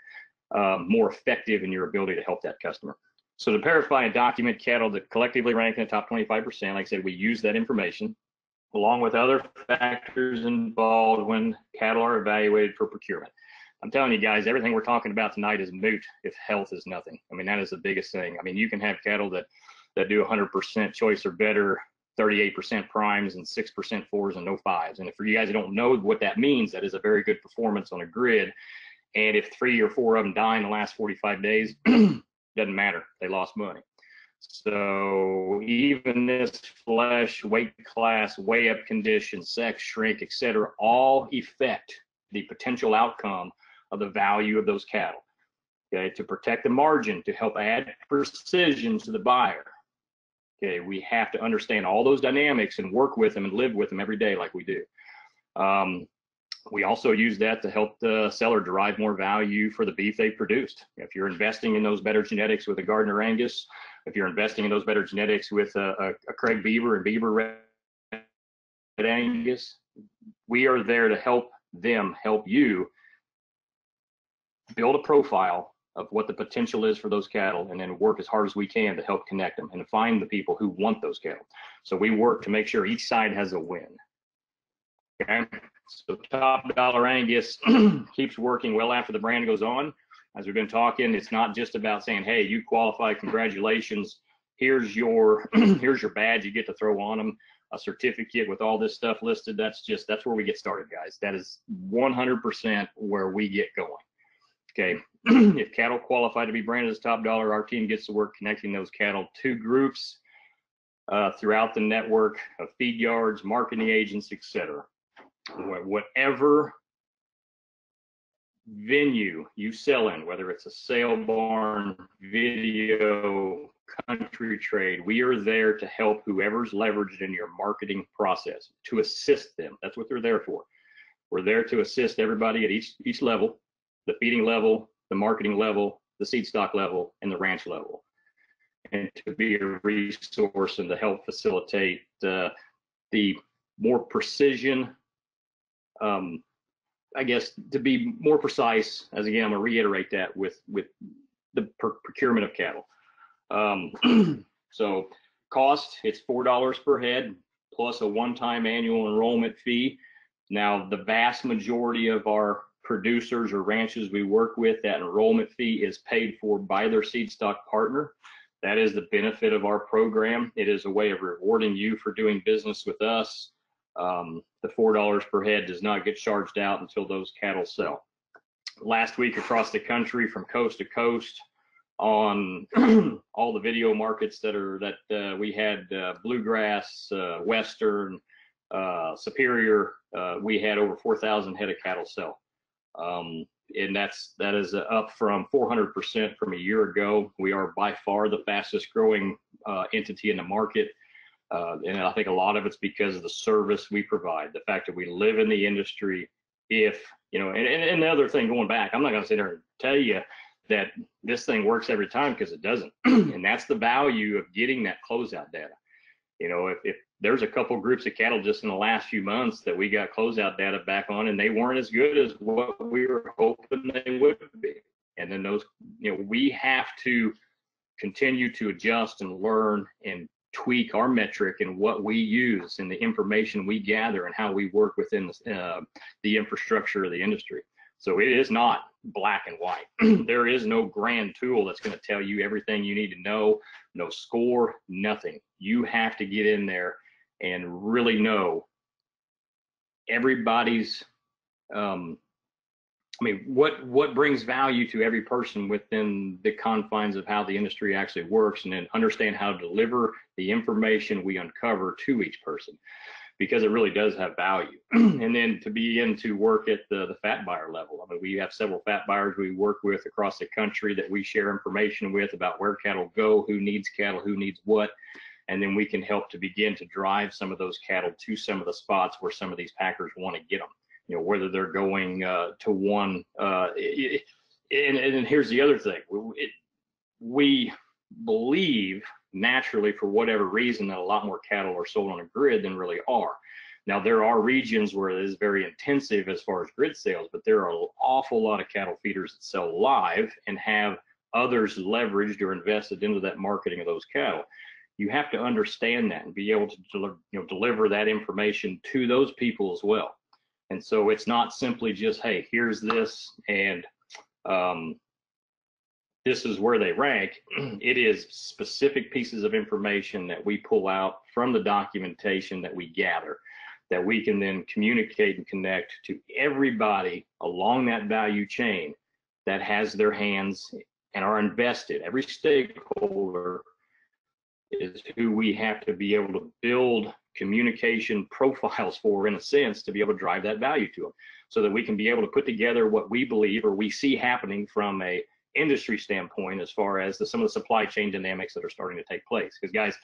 um, more effective in your ability to help that customer. So to verify and document cattle that collectively rank in the top 25%, like I said, we use that information along with other factors involved when cattle are evaluated for procurement. I'm telling you guys, everything we're talking about tonight is moot if health is nothing. I mean, that is the biggest thing. I mean, you can have cattle that that do 100% choice or better, 38% primes and 6% fours and no fives. And if for you guys don't know what that means, that is a very good performance on a grid. And if three or four of them die in the last 45 days, (clears throat) doesn't matter. They lost money. So even this flesh, weight class, weigh up condition, sex, shrink, etc., all affect the potential outcome of the value of those cattle. Okay, to protect the margin, to help add precision to the buyer. Okay, we have to understand all those dynamics and work with them and live with them every day like we do. Um, we also use that to help the seller derive more value for the beef they produced. If you're investing in those better genetics with a Gardner Angus, if you're investing in those better genetics with a, a, a Craig Beaver and Beaver Red Angus, we are there to help them help you build a profile of what the potential is for those cattle and then work as hard as we can to help connect them and find the people who want those cattle. So we work to make sure each side has a win. Okay. So top dollar Angus (clears throat) keeps working well after the brand goes on. As we've been talking, it's not just about saying, "Hey, you qualify, congratulations. Here's your (clears throat) here's your badge you get to throw on them, a certificate with all this stuff listed." That's just that's where we get started, guys. That is 100% where we get going. Okay, (clears throat) if cattle qualify to be branded as top dollar, our team gets to work connecting those cattle to groups uh, throughout the network of feed yards, marketing agents, etc whatever venue you sell in, whether it's a sale barn, video, country trade, we are there to help whoever's leveraged in your marketing process to assist them. That's what they're there for. We're there to assist everybody at each each level, the feeding level, the marketing level, the seed stock level, and the ranch level, and to be a resource and to help facilitate uh, the more precision um, I guess to be more precise, as again, I'm gonna reiterate that with with the procurement of cattle. Um, (clears throat) so cost, it's four dollars per head plus a one-time annual enrollment fee. Now, the vast majority of our producers or ranches we work with, that enrollment fee is paid for by their seed stock partner. That is the benefit of our program. It is a way of rewarding you for doing business with us um, the $4 per head does not get charged out until those cattle sell. Last week across the country from coast to coast on (clears throat) all the video markets that are that uh, we had uh, bluegrass, uh, western, uh, superior, uh, we had over 4,000 head of cattle sell. Um, and that's that is up from 400% from a year ago. We are by far the fastest growing uh, entity in the market. Uh, and I think a lot of it's because of the service we provide, the fact that we live in the industry. If, you know, and, and the other thing going back, I'm not going to sit there and tell you that this thing works every time because it doesn't. (clears throat) and that's the value of getting that closeout data. You know, if, if there's a couple groups of cattle just in the last few months that we got closeout data back on and they weren't as good as what we were hoping they would be. And then those, you know, we have to continue to adjust and learn and tweak our metric and what we use and the information we gather and how we work within the, uh, the infrastructure of the industry. So it is not black and white. (clears throat) there is no grand tool that's going to tell you everything you need to know, no score, nothing. You have to get in there and really know everybody's um, I mean, what what brings value to every person within the confines of how the industry actually works, and then understand how to deliver the information we uncover to each person, because it really does have value. (clears throat) and then to begin to work at the the fat buyer level. I mean, we have several fat buyers we work with across the country that we share information with about where cattle go, who needs cattle, who needs what. And then we can help to begin to drive some of those cattle to some of the spots where some of these packers want to get them you know whether they're going uh, to one. Uh, and, and here's the other thing: it, we believe naturally, for whatever reason, that a lot more cattle are sold on a grid than really are. Now there are regions where it is very intensive as far as grid sales, but there are an awful lot of cattle feeders that sell live and have others leveraged or invested into that marketing of those cattle. You have to understand that and be able to you know, deliver that information to those people as well. And so it's not simply just, hey, here's this and um, this is where they rank. (clears throat) It is specific pieces of information that we pull out from the documentation that we gather that we can then communicate and connect to everybody along that value chain that has their hands and are invested. Every stakeholder is who we have to be able to build communication (laughs) profiles for in a sense to be able to drive that value to them so that we can be able to put together what we believe or we see happening from a industry standpoint as far as the, some of the supply chain dynamics that are starting to take place because guys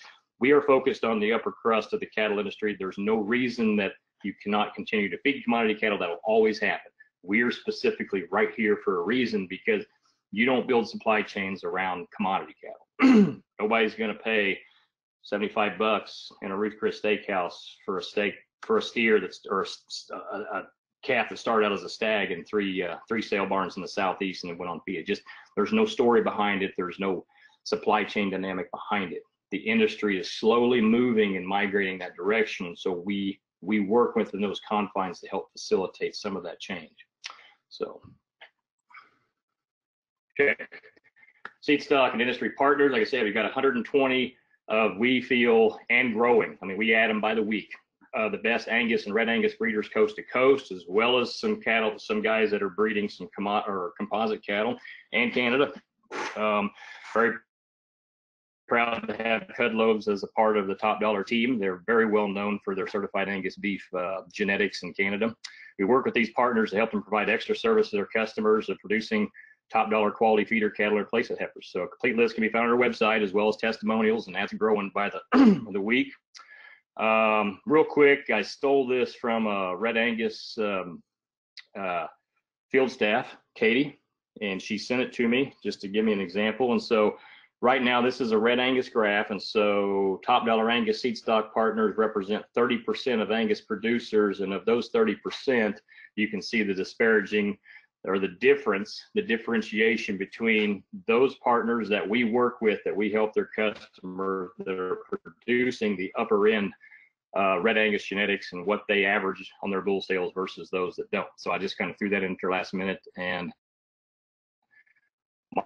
we are focused on the upper crust of the cattle industry. There's no reason that you cannot continue to feed commodity cattle. That will always happen. We are specifically right here for a reason because you don't build supply chains around commodity cattle. (clears throat) Nobody's going to pay 75 bucks in a Ruth Chris steakhouse for a steak for a steer that's or a, a calf that started out as a stag in three uh, three sale barns in the southeast and it went on feed. It just there's no story behind it. There's no supply chain dynamic behind it. The industry is slowly moving and migrating that direction. So we we work within those confines to help facilitate some of that change. So okay. Seed stock and industry partners, like I said, we've got 120 of we feel and growing. I mean, we add them by the week. Uh, the best Angus and Red Angus breeders coast to coast, as well as some cattle, some guys that are breeding some or composite cattle, and Canada. Um, very proud to have Cudlobe as a part of the top dollar team. They're very well known for their certified Angus beef uh, genetics in Canada. We work with these partners to help them provide extra service to their customers of producing top dollar quality feeder cattle or placement heifers. So a complete list can be found on our website as well as testimonials, and that's growing by the (clears throat) the week. Um, real quick, I stole this from a Red Angus um, uh, field staff, Katie, and she sent it to me just to give me an example. And so right now, this is a Red Angus graph, and so top dollar Angus seed stock partners represent 30% of Angus producers, and of those 30%, you can see the disparaging or the difference, the differentiation between those partners that we work with, that we help their customers that are producing the upper end uh, Red Angus genetics and what they average on their bull sales versus those that don't. So I just kind of threw that into last minute. And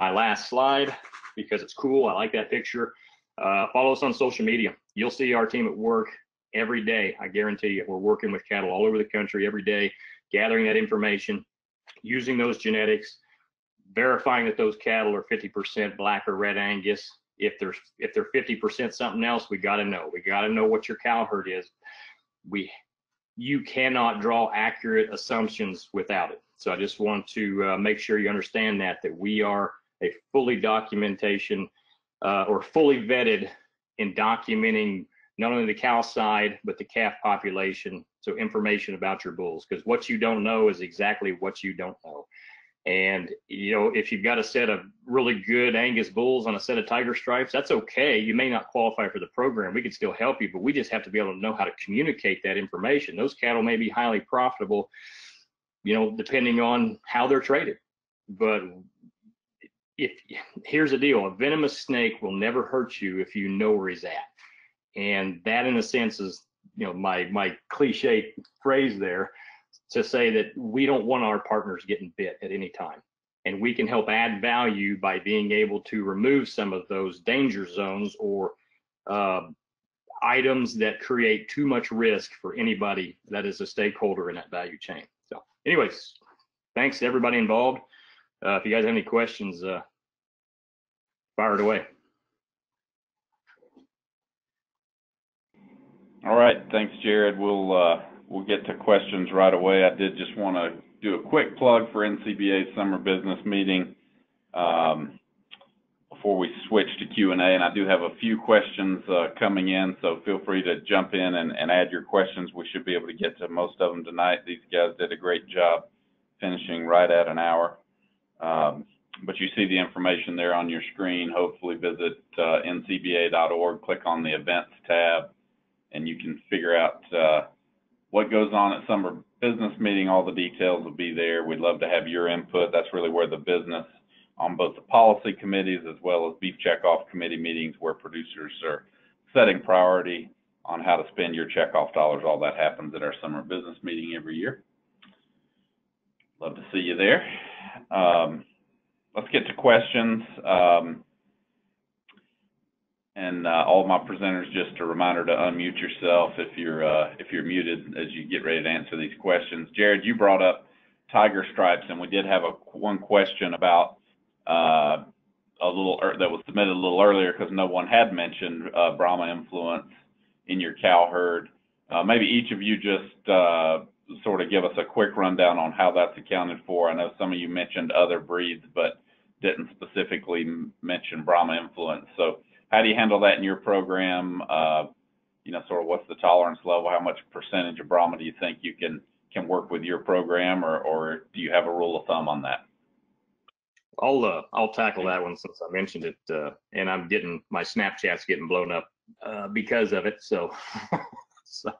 my last slide, because it's cool, I like that picture. Uh, follow us on social media. You'll see our team at work every day. I guarantee you, we're working with cattle all over the country every day, gathering that information, using those genetics, verifying that those cattle are 50% black or red Angus. If they're if they're 50% something else, we got to know. We got to know what your cow herd is. We you cannot draw accurate assumptions without it. So I just want to uh, make sure you understand that that we are a fully documentation uh, or fully vetted in documenting not only the cow side but the calf population so information about your bulls because what you don't know is exactly what you don't know. And you know if you've got a set of really good angus bulls on a set of tiger stripes that's okay. You may not qualify for the program. We can still help you but we just have to be able to know how to communicate that information. Those cattle may be highly profitable you know depending on how they're traded. But if here's the deal. A venomous snake will never hurt you if you know where he's at. And that in a sense is you know my my cliche phrase there to say that we don't want our partners getting bit at any time. And we can help add value by being able to remove some of those danger zones or uh, items that create too much risk for anybody that is a stakeholder in that value chain. So anyways thanks to everybody involved. Uh, if you guys have any questions uh, fire it away All right, thanks, Jared. We'll, uh, we'll get to questions right away. I did just want to do a quick plug for NCBA's summer business meeting, um, before we switch to Q and I do have a few questions, uh, coming in, so feel free to jump in and, and add your questions. We should be able to get to most of them tonight. These guys did a great job finishing right at an hour. Um, but you see the information there on your screen. Hopefully visit, uh, ncba.org, click on the events tab, and you can figure out uh, what goes on at summer business meeting. All the details will be there. We'd love to have your input. That's really where the business on both the policy committees as well as beef checkoff committee meetings where producers are setting priority on how to spend your checkoff dollars. All that happens at our summer business meeting every year. Love to see you there. Um, let's get to questions. Um, and uh, all my presenters, just a reminder to unmute yourself if you're uh, if you're muted as you get ready to answer these questions. Jared, you brought up tiger stripes, and we did have a one question about uh, a little that was submitted a little earlier because no one had mentioned uh, Brahma influence in your cow herd. Uh, maybe each of you just uh, sort of give us a quick rundown on how that's accounted for. I know some of you mentioned other breeds, but didn't specifically mention Brahma influence. So how do you handle that in your program? Uh, you know, sort of what's the tolerance level? How much percentage of Brahma do you think you can can work with your program, or or do you have a rule of thumb on that? I'll uh, I'll tackle that one since I mentioned it, uh, and I'm getting my Snapchat's getting blown up uh, because of it. So, (laughs) so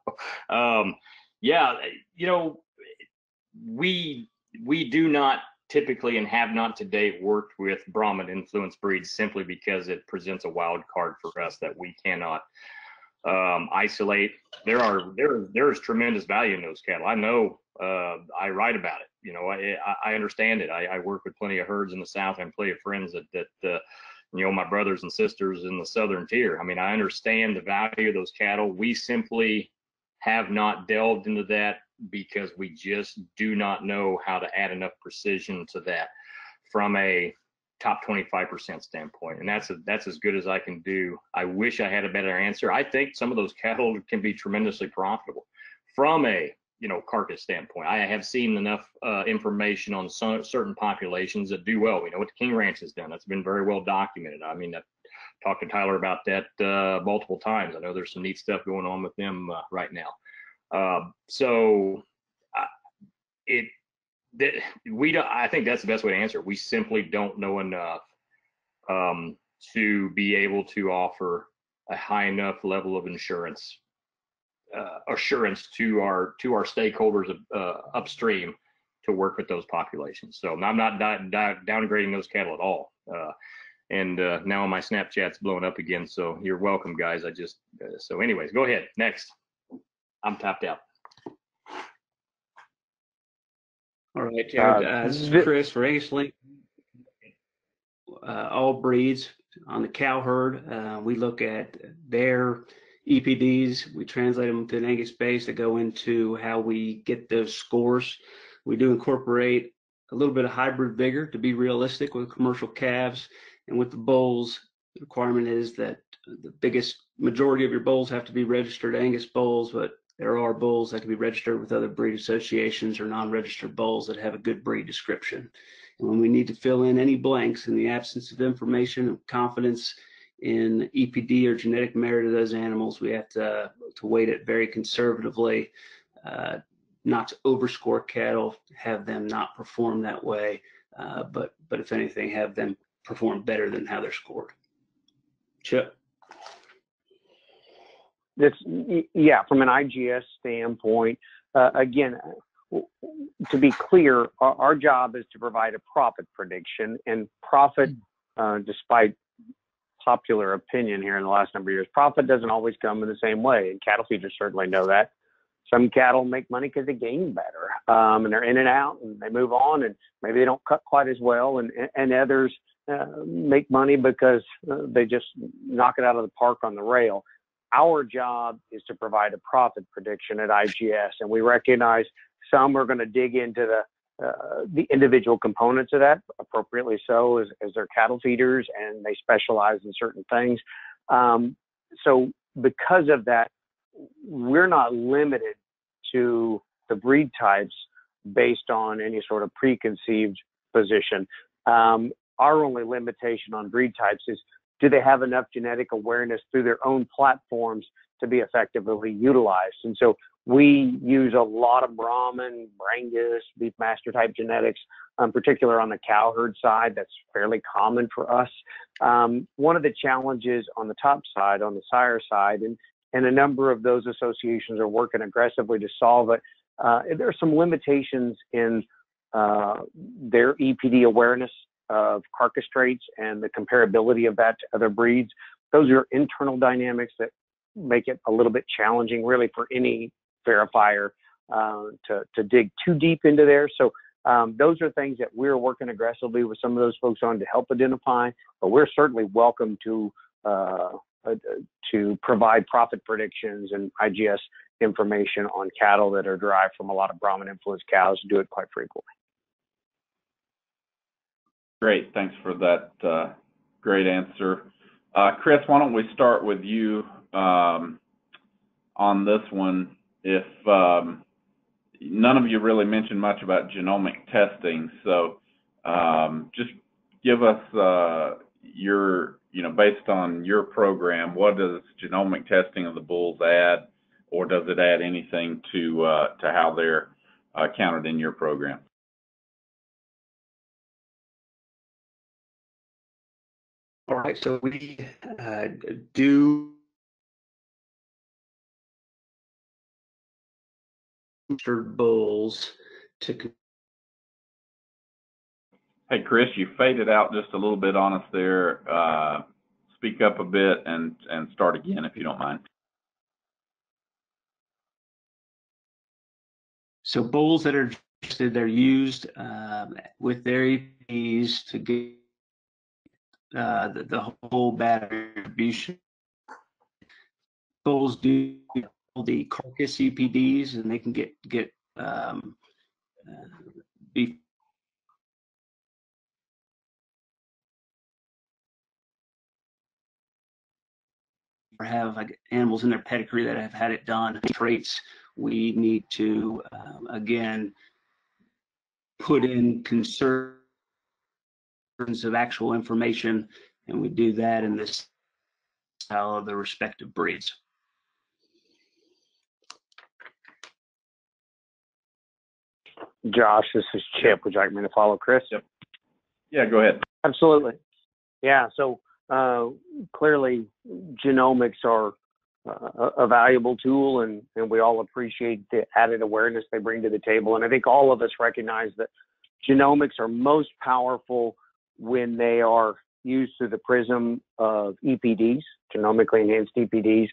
um, yeah, you know, we we do not typically and have not to date worked with Brahman influence breeds simply because it presents a wild card for us that we cannot um, isolate. There are there there's tremendous value in those cattle. I know. Uh, I write about it. You know, I I understand it. I, I work with plenty of herds in the south and plenty of friends that that uh, you know my brothers and sisters in the southern tier. I mean, I understand the value of those cattle. We simply have not delved into that because we just do not know how to add enough precision to that from a top 25% standpoint. And that's a, that's as good as i can do. I wish i had a better answer. I think some of those cattle can be tremendously profitable. From a you know carcass standpoint i have seen enough uh, information on certain populations that do well. We know what the king ranch has done. That's been very well documented. I mean i've talked to tyler about that uh, multiple times. I know there's some neat stuff going on with them uh, right now uh, so uh, it that we don't, I think that's the best way to answer. it. We simply don't know enough um, to be able to offer a high enough level of insurance uh, assurance to our to our stakeholders uh, upstream to work with those populations. So I'm not di- di- downgrading those cattle at all. Uh, and uh, now my Snapchat's blowing up again. So you're welcome, guys. I just uh, so anyways, go ahead next. I'm tapped out. All right, Jared, Uh, uh, this is Chris for Angus Link. Uh, all breeds on the cow herd, uh, we look at their EPDs, we translate them to an Angus base that go into how we get those scores. We do incorporate a little bit of hybrid vigor to be realistic with commercial calves and with the bulls. The requirement is that the biggest majority of your bulls have to be registered Angus bulls, but there are bulls that can be registered with other breed associations or non-registered bulls that have a good breed description. And when we need to fill in any blanks in the absence of information and confidence in EPD or genetic merit of those animals, we have to, to weight it very conservatively, uh, not to overscore cattle, have them not perform that way, uh, but but if anything, have them perform better than how they're scored. Chip. This yeah from an igs standpoint uh, again to be clear our, our job is to provide a profit prediction and profit uh, despite popular opinion here in the last number of years profit doesn't always come in the same way and cattle feeders certainly know that. Some cattle make money because they gain better um, and they're in and out and they move on and maybe they don't cut quite as well and and others uh, make money because uh, they just knock it out of the park on the rail our job is to provide a profit prediction at IGS, and we recognize some are going to dig into the uh, the individual components of that appropriately so as, as they're cattle feeders and they specialize in certain things. Um, so because of that, we're not limited to the breed types based on any sort of preconceived position. Um, our only limitation on breed types is do they have enough genetic awareness through their own platforms to be effectively utilized? And so we use a lot of Brahman, Brangus, Beefmaster type genetics, um, particular on the cow herd side. That's fairly common for us. Um, one of the challenges on the top side, on the sire side, and and a number of those associations are working aggressively to solve it. Uh, there are some limitations in uh, their EPD awareness of carcass traits and the comparability of that to other breeds. Those are internal dynamics that make it a little bit challenging, really, for any verifier uh, to to dig too deep into there. So um, those are things that we're working aggressively with some of those folks on to help identify. But we're certainly welcome to uh, uh, to provide profit predictions and IGS information on cattle that are derived from a lot of Brahman influenced cows. Do it quite frequently. Great, thanks for that uh, great answer. Uh, Chris, why don't we start with you um, on this one? If um, none of you really mentioned much about genomic testing, so um, just give us uh, your you know, based on your program, what does genomic testing of the bulls add? Or does it add anything to, uh, to how they're, uh, counted in your program? Right, so we uh, do bulls to Hey, Chris, you faded out just a little bit on us there. Uh, speak up a bit and, and start again if you don't mind. so bulls that are they're used um, with their EPs to get uh, the, the whole battery distribution. Bulls do the carcass EPDs, and they can get get um, uh, beef or have like animals in their pedigree that have had it done traits we need to um, again put in concerns of actual information and we do that in this style of the respective breeds Josh, this is Chip. Would you like me to follow Chris? Yep. Yeah, go ahead. Absolutely. Yeah. So uh, clearly, genomics are uh, a valuable tool, and, and we all appreciate the added awareness they bring to the table. And I think all of us recognize that genomics are most powerful when they are used through the prism of EPDs, genomically enhanced EPDs.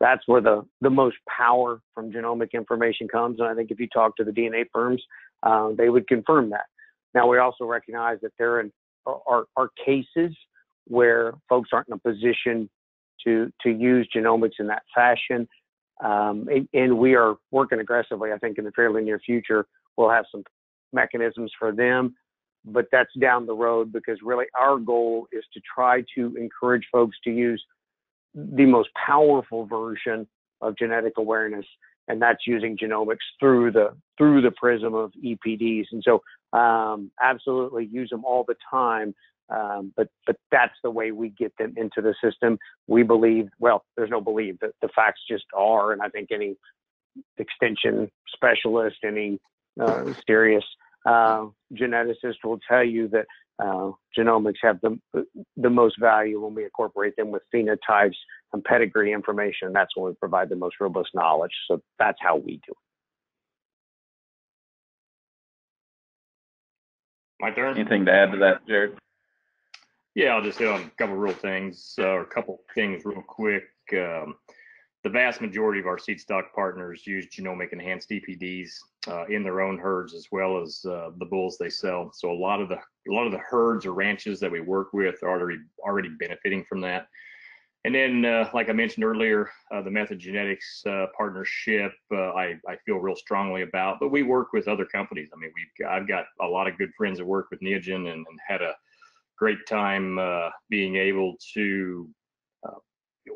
That's where the, the most power from genomic information comes. And I think if you talk to the DNA firms, uh, they would confirm that. Now, we also recognize that there are, are cases where folks aren't in a position to to use genomics in that fashion. Um, and, and, we are working aggressively. I think in the fairly near future, we'll have some mechanisms for them, but that's down the road because really our goal is to try to encourage folks to use the most powerful version of genetic awareness, and that's using genomics through the through the prism of EPDs. And so, um, absolutely use them all the time. Um, but but that's the way we get them into the system. We believe, well, there's no believe, that the facts just are, and I think any extension specialist, any uh, serious uh, geneticist will tell you that uh, genomics have the the most value when we incorporate them with phenotypes and pedigree information. That's when we provide the most robust knowledge. So that's how we do it. My turn. Anything to add to that, Jared? Yeah, I'll just hit on a couple real things, uh, or a couple things real quick. Um, the vast majority of our seed stock partners use genomic enhanced EPDs uh, in their own herds as well as uh, the bulls they sell. So a lot of the a lot of the herds or ranches that we work with are already already benefiting from that. And then, uh, like I mentioned earlier, uh, the Method Genetics uh, partnership, uh, I, I feel real strongly about. But we work with other companies. I mean, we've I've got a lot of good friends that work with Neogen and, and had a great time being able to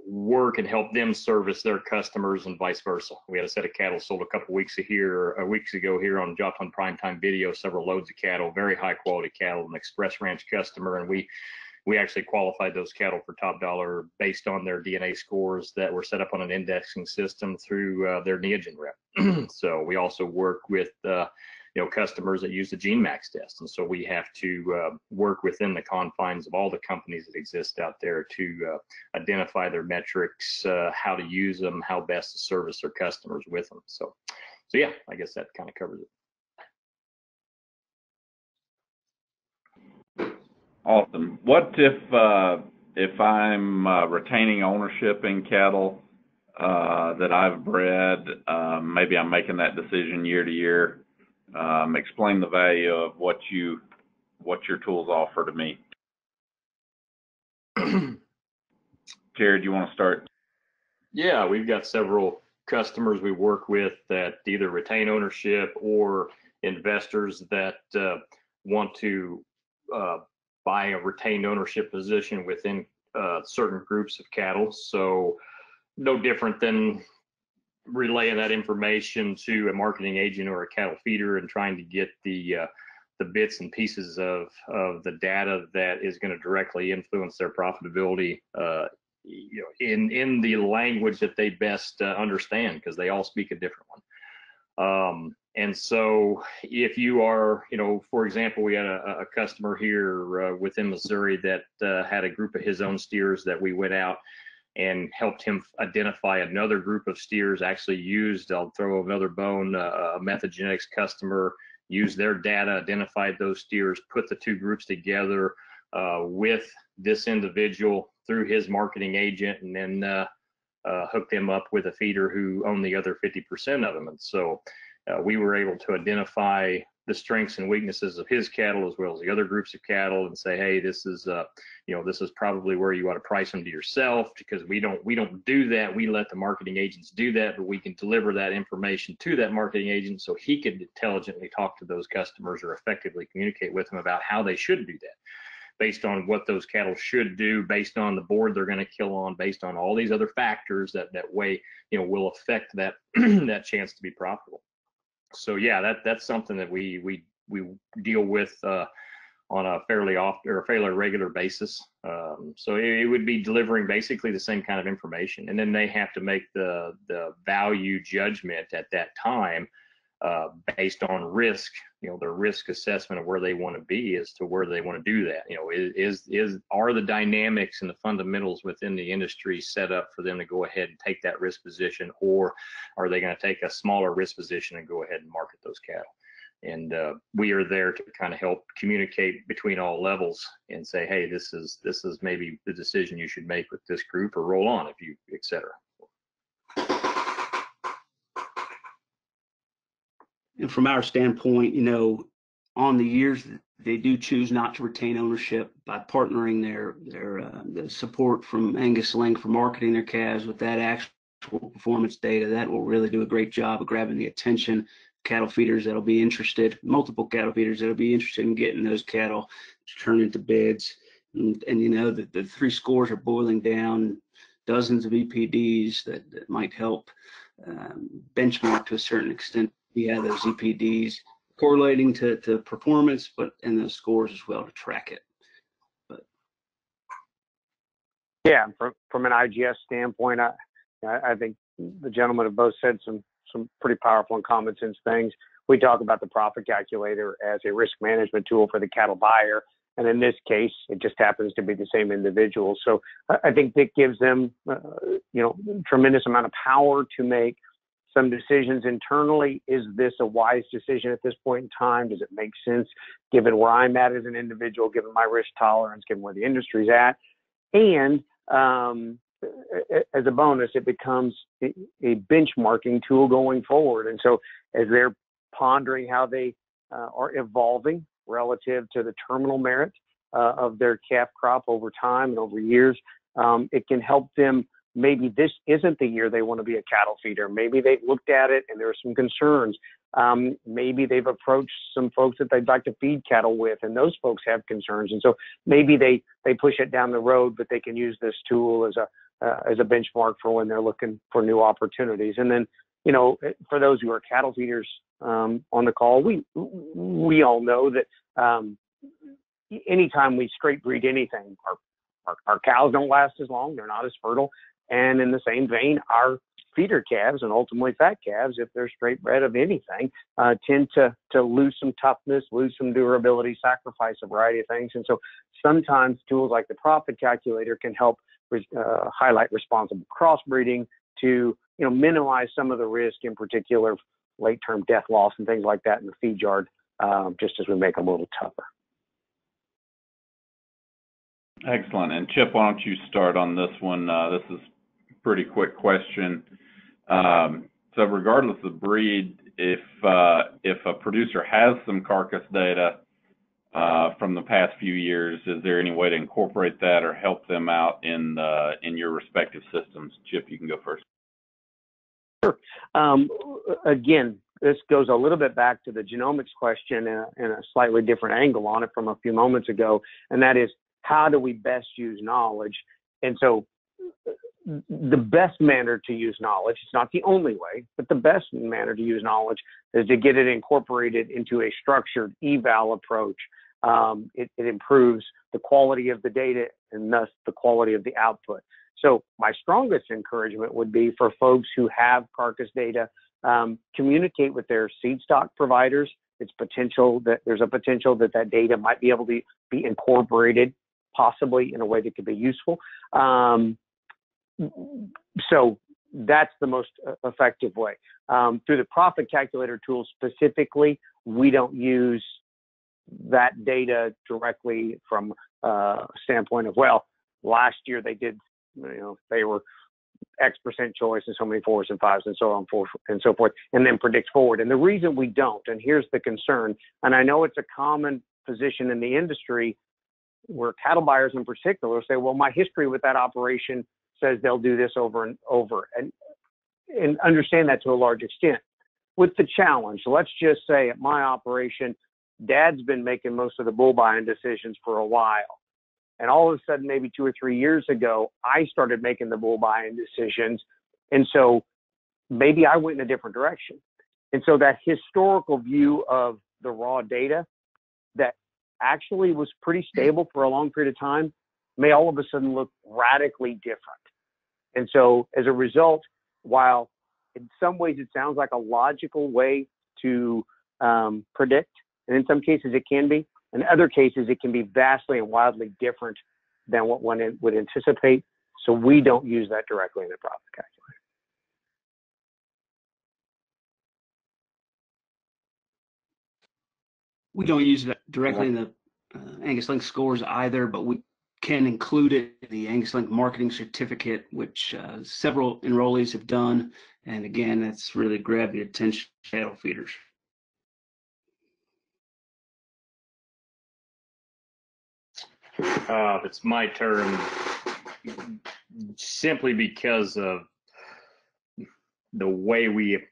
work and help them service their customers and vice versa. We had a set of cattle sold a couple weeks here, uh, weeks ago here on Joplin Primetime Video, several loads of cattle, very high quality cattle, an Express Ranch customer, and we we actually qualified those cattle for top dollar based on their DNA scores that were set up on an indexing system through uh, their Neogen rep. (clears throat) so we also work with uh, you know customers that use the GeneMax test, and so we have to uh, work within the confines of all the companies that exist out there to uh, identify their metrics, uh, how to use them, how best to service their customers with them. So, so yeah, I guess that kind of covers it. Awesome. What if uh, if I'm uh, retaining ownership in cattle uh, that I've bred? Um, maybe I'm making that decision year to year um, explain the value of what you what your tools offer to me. (clears throat) Jared, you want to start? Yeah, we've got several customers we work with that either retain ownership or investors that uh, want to uh, buy a retained ownership position within uh, certain groups of cattle. So no different than relaying that information to a marketing agent or a cattle feeder and trying to get the uh, the bits and pieces of of the data that is going to directly influence their profitability uh, you know in in the language that they best uh, understand because they all speak a different one. Um, and so if you are you know for example we had a, a customer here uh, within missouri that uh, had a group of his own steers that we went out and helped him identify another group of steers actually used i'll throw another bone uh, a Method Genetics customer used their data identified those steers put the two groups together uh, with this individual through his marketing agent and then uh, uh, hooked them up with a feeder who owned the other 50% of them. And so uh, we were able to identify the strengths and weaknesses of his cattle as well as the other groups of cattle and say hey this is uh you know this is probably where you ought to price them to yourself because we don't we don't do that. We let the marketing agents do that but we can deliver that information to that marketing agent so he can intelligently talk to those customers or effectively communicate with them about how they should do that based on what those cattle should do based on the board they're going to kill on based on all these other factors that that way you know will affect that (clears throat) that chance to be profitable so yeah, that that's something that we we we deal with uh, on a fairly often or fairly regular basis. Um, so it, it, would be delivering basically the same kind of information, and then they have to make the the value judgment at that time uh, based on risk. You know, their risk assessment of where they want to be as to where they want to do that. You know, is is are the dynamics and the fundamentals within the industry set up for them to go ahead and take that risk position, or are they going to take a smaller risk position and go ahead and market those cattle? and uh, we are there to kind of help communicate between all levels and say hey this is this is maybe the decision you should make with this group or roll on if you etc And from our standpoint, you know, on the years they do choose not to retain ownership by partnering their their uh, the support from Angus Link for marketing their calves with that actual performance data. That will really do a great job of grabbing the attention of cattle feeders that'll be interested, multiple cattle feeders that'll be interested in getting those cattle to turn into bids. And, and you know that the three scores are boiling down, dozens of EPDs that, that might help um, benchmark to a certain extent have those EPDs correlating to, to performance, but and those scores as well to track it. But yeah, from from an IGS standpoint, I I think the gentlemen have both said some some pretty powerful and common sense things. We talk about the profit calculator as a risk management tool for the cattle buyer. And in this case, it just happens to be the same individual. So I think that gives them, uh, you know, tremendous amount of power to make some decisions internally. Is this a wise decision at this point in time? Does it make sense given where I'm at as an individual, given my risk tolerance, given where the industry's at? And um, as a bonus, it becomes a benchmarking tool going forward. And so as they're pondering how they uh, are evolving relative to the terminal merit uh, of their calf crop over time and over years, um, it can help them maybe this isn't the year they want to be a cattle feeder. Maybe they've looked at it and there are some concerns. Um, maybe they've approached some folks that they'd like to feed cattle with, and those folks have concerns. And so maybe they they push it down the road, but they can use this tool as a uh, as a benchmark for when they're looking for new opportunities. And then, you know, for those who are cattle feeders um, on the call, we we all know that um, anytime we straight breed anything, our, our, our cows don't last as long; they're not as fertile, and in the same vein, our feeder calves and ultimately fat calves, if they're straight bred of anything, uh, tend to to lose some toughness, lose some durability, sacrifice a variety of things. And so sometimes tools like the profit calculator can help uh, highlight responsible crossbreeding to you know minimize some of the risk, in particular late term death loss and things like that in the feed yard, um, just as we make them a little tougher. Excellent. And Chip, why don't you start on this one? Uh, this is pretty quick question. Um, so regardless of breed, if uh, if a producer has some carcass data uh, from the past few years, is there any way to incorporate that or help them out in in your respective systems? Chip, you can go first. Sure. Um, again, this goes a little bit back to the genomics question and a, a slightly different angle on it from a few moments ago, and that is how do we best use knowledge? And so the best manner to use knowledge, it's not the only way, but the best manner to use knowledge is to get it incorporated into a structured eval approach. Um, it, it improves the quality of the data and thus the quality of the output. So my strongest encouragement would be for folks who have carcass data, um, communicate with their seed stock providers. It's potential that there's a potential that that data might be able to be incorporated possibly in a way that could be useful. Um, so that's the most uh, effective way. Um, through the profit calculator tool specifically, we don't use that data directly from uh, a standpoint of, well, last year they did, you know, they were X percent choice and so many fours and fives and so on and so forth, and then predict forward. And the reason we don't, and here's the concern, and I know it's a common position in the industry where cattle buyers in particular say, well, my history with that operation says they'll do this over and over and and understand that to a large extent. With the challenge, let's just say at my operation, dad's been making most of the bull buying decisions for a while. And all of a sudden, maybe two or three years ago, I started making the bull buying decisions. And so maybe I went in a different direction. And so that historical view of the raw data that actually was pretty stable for a long period of time may all of a sudden look radically different. And so as a result, while in some ways it sounds like a logical way to um, predict, and in some cases it can be, in other cases it can be vastly and wildly different than what one would anticipate. So we don't use that directly in the profit calculator. We don't use it directly in the uh, Angus Link scores either, but we can include it in the Angus Link marketing certificate, which uh, several enrollees have done. And again, that's really grabbed the attention of cattle feeders. Uh, it's my turn simply because of the way we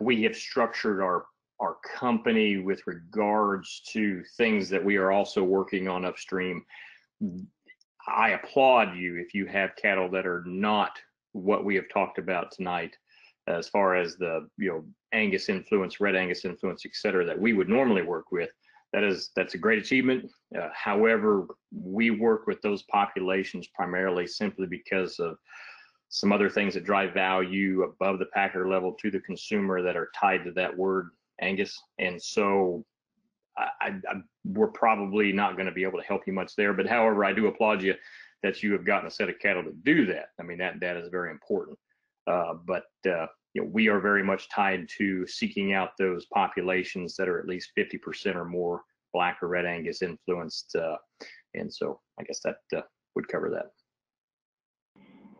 we have structured our our company with regards to things that we are also working on upstream. I applaud you if you have cattle that are not what we have talked about tonight, as far as the you know Angus influence, Red Angus influence, et cetera, that we would normally work with. That is that's a great achievement. Uh, however, we work with those populations primarily simply because of some other things that drive value above the packer level to the consumer that are tied to that word Angus. And so I, I, we're probably not going to be able to help you much there. But however, I do applaud you that you have gotten a set of cattle to do that. I mean, that that is very important. Uh, but uh, you know, we are very much tied to seeking out those populations that are at least 50% or more black or red Angus influenced. Uh, and so I guess that uh, would cover that.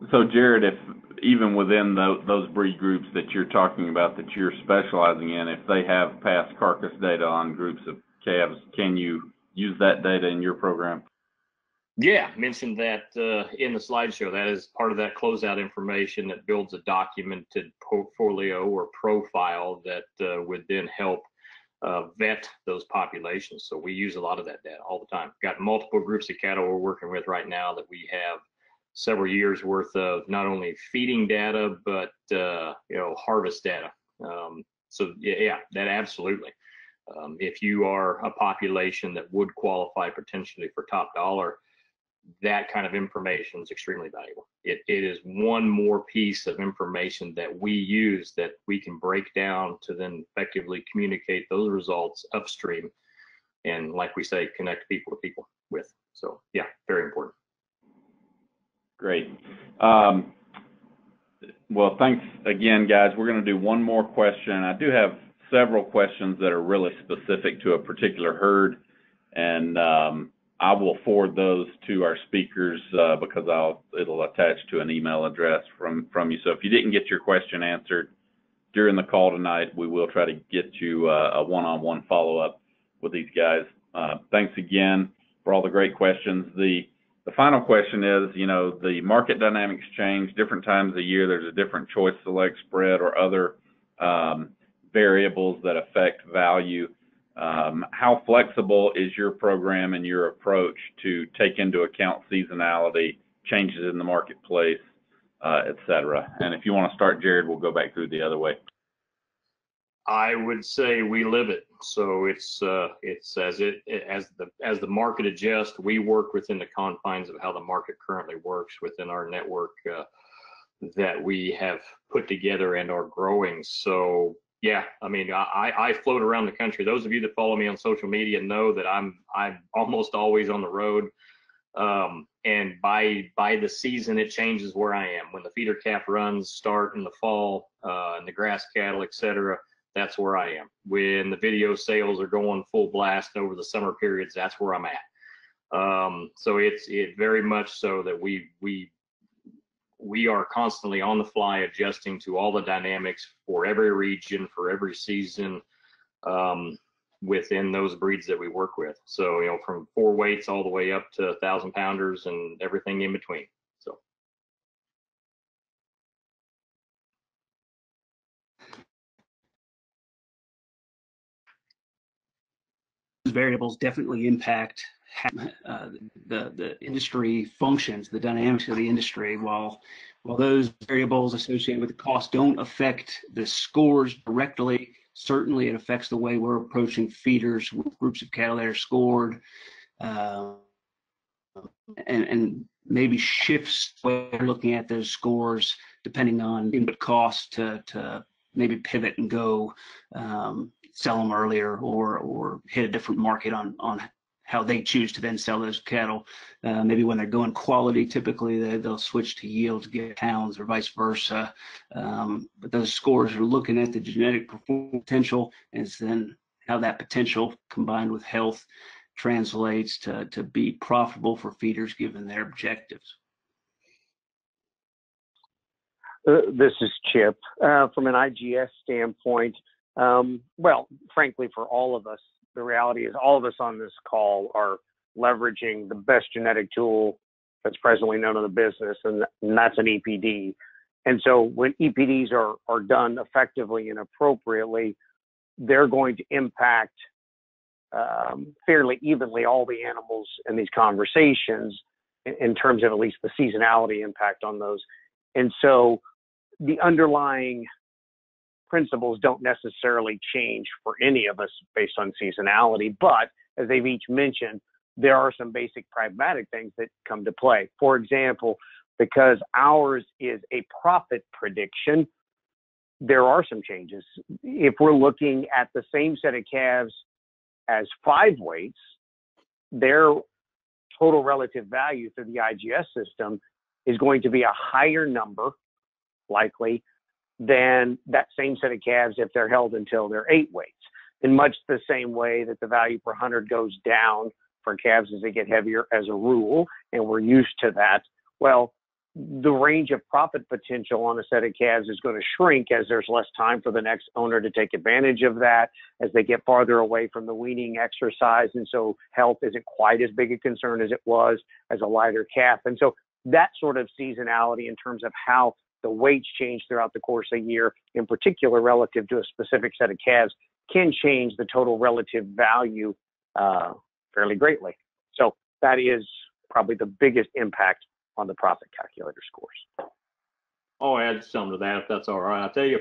So Jared, if even within the, those breed groups that you're talking about that you're specializing in, if they have past carcass data on groups of calves, can you use that data in your program? Yeah, mentioned that uh, in the slideshow. That is part of that closeout information that builds a documented portfolio or profile that uh, would then help uh, vet those populations. So we use a lot of that data all the time. Got multiple groups of cattle we're working with right now that we have several years worth of not only feeding data but uh, you know harvest data. Um, so yeah, yeah, that absolutely. Um, if you are a population that would qualify potentially for top dollar, that kind of information is extremely valuable. It, it is one more piece of information that we use that we can break down to then effectively communicate those results upstream and like we say, connect people to people with. So yeah, very important. Great. Um, well, thanks again, guys. We're going to do one more question. I do have several questions that are really specific to a particular herd, and um, I will forward those to our speakers uh, because I'll it'll attach to an email address from from you. So if you didn't get your question answered during the call tonight, we will try to get you uh, a one-on-one follow-up with these guys. Uh, thanks again for all the great questions. The the final question is, you know, the market dynamics change different times of year. There's a different choice select spread or other um, variables that affect value. Um, how flexible is your program and your approach to take into account seasonality changes in the marketplace, uh, et cetera. And if you want to start, Jared, we'll go back through the other way. I would say we live it. So it's uh, it's as it as the as the market adjusts, we work within the confines of how the market currently works within our network uh, that we have put together and are growing. So yeah, I mean, I I float around the country. Those of you that follow me on social media know that I'm I'm almost always on the road. Um, and by by the season, it changes where I am. When the feeder calf runs start in the fall, uh, and the grass cattle, et cetera that's where I am. When the video sales are going full blast over the summer periods, that's where I'm at. Um, so it's it very much so that we we we are constantly on the fly adjusting to all the dynamics for every region, for every season, um, within those breeds that we work with. So you know, from four weights all the way up to a thousand pounders and everything in between. So. variables definitely impact uh, the the industry functions, the dynamics of the industry. While while those variables associated with the cost don't affect the scores directly, certainly it affects the way we're approaching feeders with groups of cattle that are scored, uh, and and maybe shifts where looking at those scores depending on input cost to to maybe pivot and go um, sell them earlier or or hit a different market on on how they choose to then sell those cattle. Uh, maybe when they're going quality, typically they, they'll switch to yield to get pounds or vice versa. Um, but those scores are looking at the genetic potential and then how that potential combined with health translates to, to be profitable for feeders given their objectives. Uh, this is Chip. Uh, from an IGS standpoint, um, well, frankly, for all of us, the reality is all of us on this call are leveraging the best genetic tool that's presently known in the business, and, that's an EPD. And so when EPDs are, are done effectively and appropriately, they're going to impact um, fairly evenly all the animals in these conversations in, in terms of at least the seasonality impact on those. And so the underlying principles don't necessarily change for any of us based on seasonality, but as they've each mentioned, there are some basic pragmatic things that come to play. For example, because ours is a profit prediction, there are some changes. If we're looking at the same set of calves as five weights, their total relative value through the IGS system is going to be a higher number, likely, than that same set of calves if they're held until they're eight weights. In much the same way that the value per hundred goes down for calves as they get heavier as a rule, and we're used to that. Well, the range of profit potential on a set of calves is going to shrink as there's less time for the next owner to take advantage of that as they get farther away from the weaning exercise. And so health isn't quite as big a concern as it was as a lighter calf. And so that sort of seasonality in terms of how the weights change throughout the course of a year, in particular relative to a specific set of calves, can change the total relative value uh, fairly greatly. So that is probably the biggest impact on the profit calculator scores. I'll add some to that if that's all right. I tell you,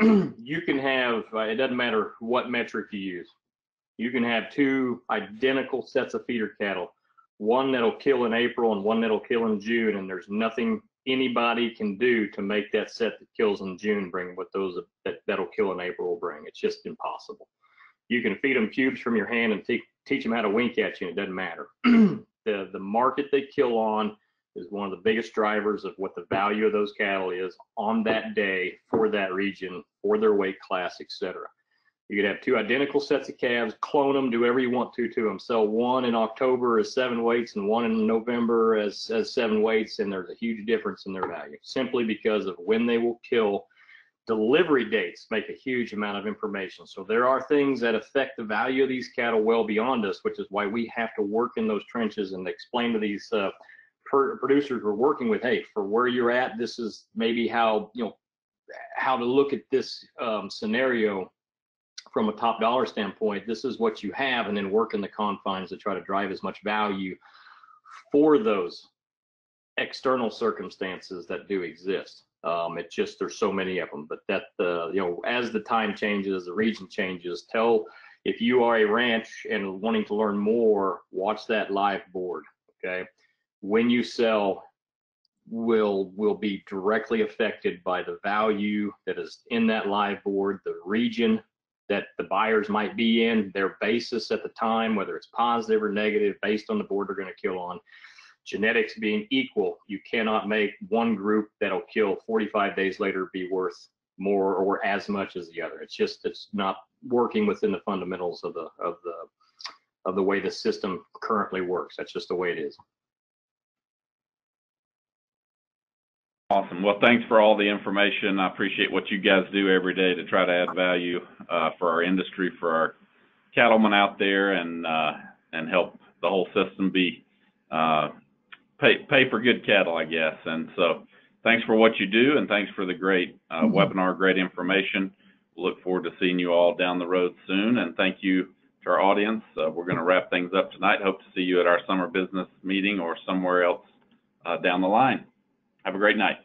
(clears throat) you can have, uh, it doesn't matter what metric you use. You can have two identical sets of feeder cattle, one that'll kill in April and one that'll kill in June, and there's nothing anybody can do to make that set that kills in June bring what those that that'll kill in April will bring. It's just impossible. You can feed them cubes from your hand and te- teach them how to wink at you, and it doesn't matter. (clears throat) the the market they kill on is one of the biggest drivers of what the value of those cattle is on that day for that region, for their weight class, etc. You could have two identical sets of calves, clone them, do whatever you want to to them. Sell one in October as seven weights and one in November as, as seven weights, and there's a huge difference in their value simply because of when they will kill. Delivery dates make a huge amount of information. So there are things that affect the value of these cattle well beyond us, which is why we have to work in those trenches and explain to these uh, producers we're working with, hey, for where you're at, this is maybe how you know how to look at this um, scenario from a top dollar standpoint, this is what you have, and then work in the confines to try to drive as much value for those external circumstances that do exist. Um, it's just there's so many of them, but that the you know as the time changes, the region changes. Tell if you are a ranch and wanting to learn more, watch that live board. Okay, when you sell, will will be directly affected by the value that is in that live board, the region that the buyers might be in, their basis at the time, whether it's positive or negative, based on the board they're going to kill on. Genetics being equal, you cannot make one group that'll kill 45 days later be worth more or as much as the other. It's just it's not working within the fundamentals of the of the of the way the system currently works. That's just the way it is. Awesome. Well, thanks for all the information. I appreciate what you guys do every day to try to add value uh, for our industry, for our cattlemen out there, and uh, and help the whole system be uh, pay pay for good cattle, I guess. And so, thanks for what you do, and thanks for the great uh, webinar, great information. Look forward to seeing you all down the road soon, and thank you to our audience. Uh, we're going to wrap things up tonight. Hope to see you at our summer business meeting or somewhere else uh, down the line. Have a great night.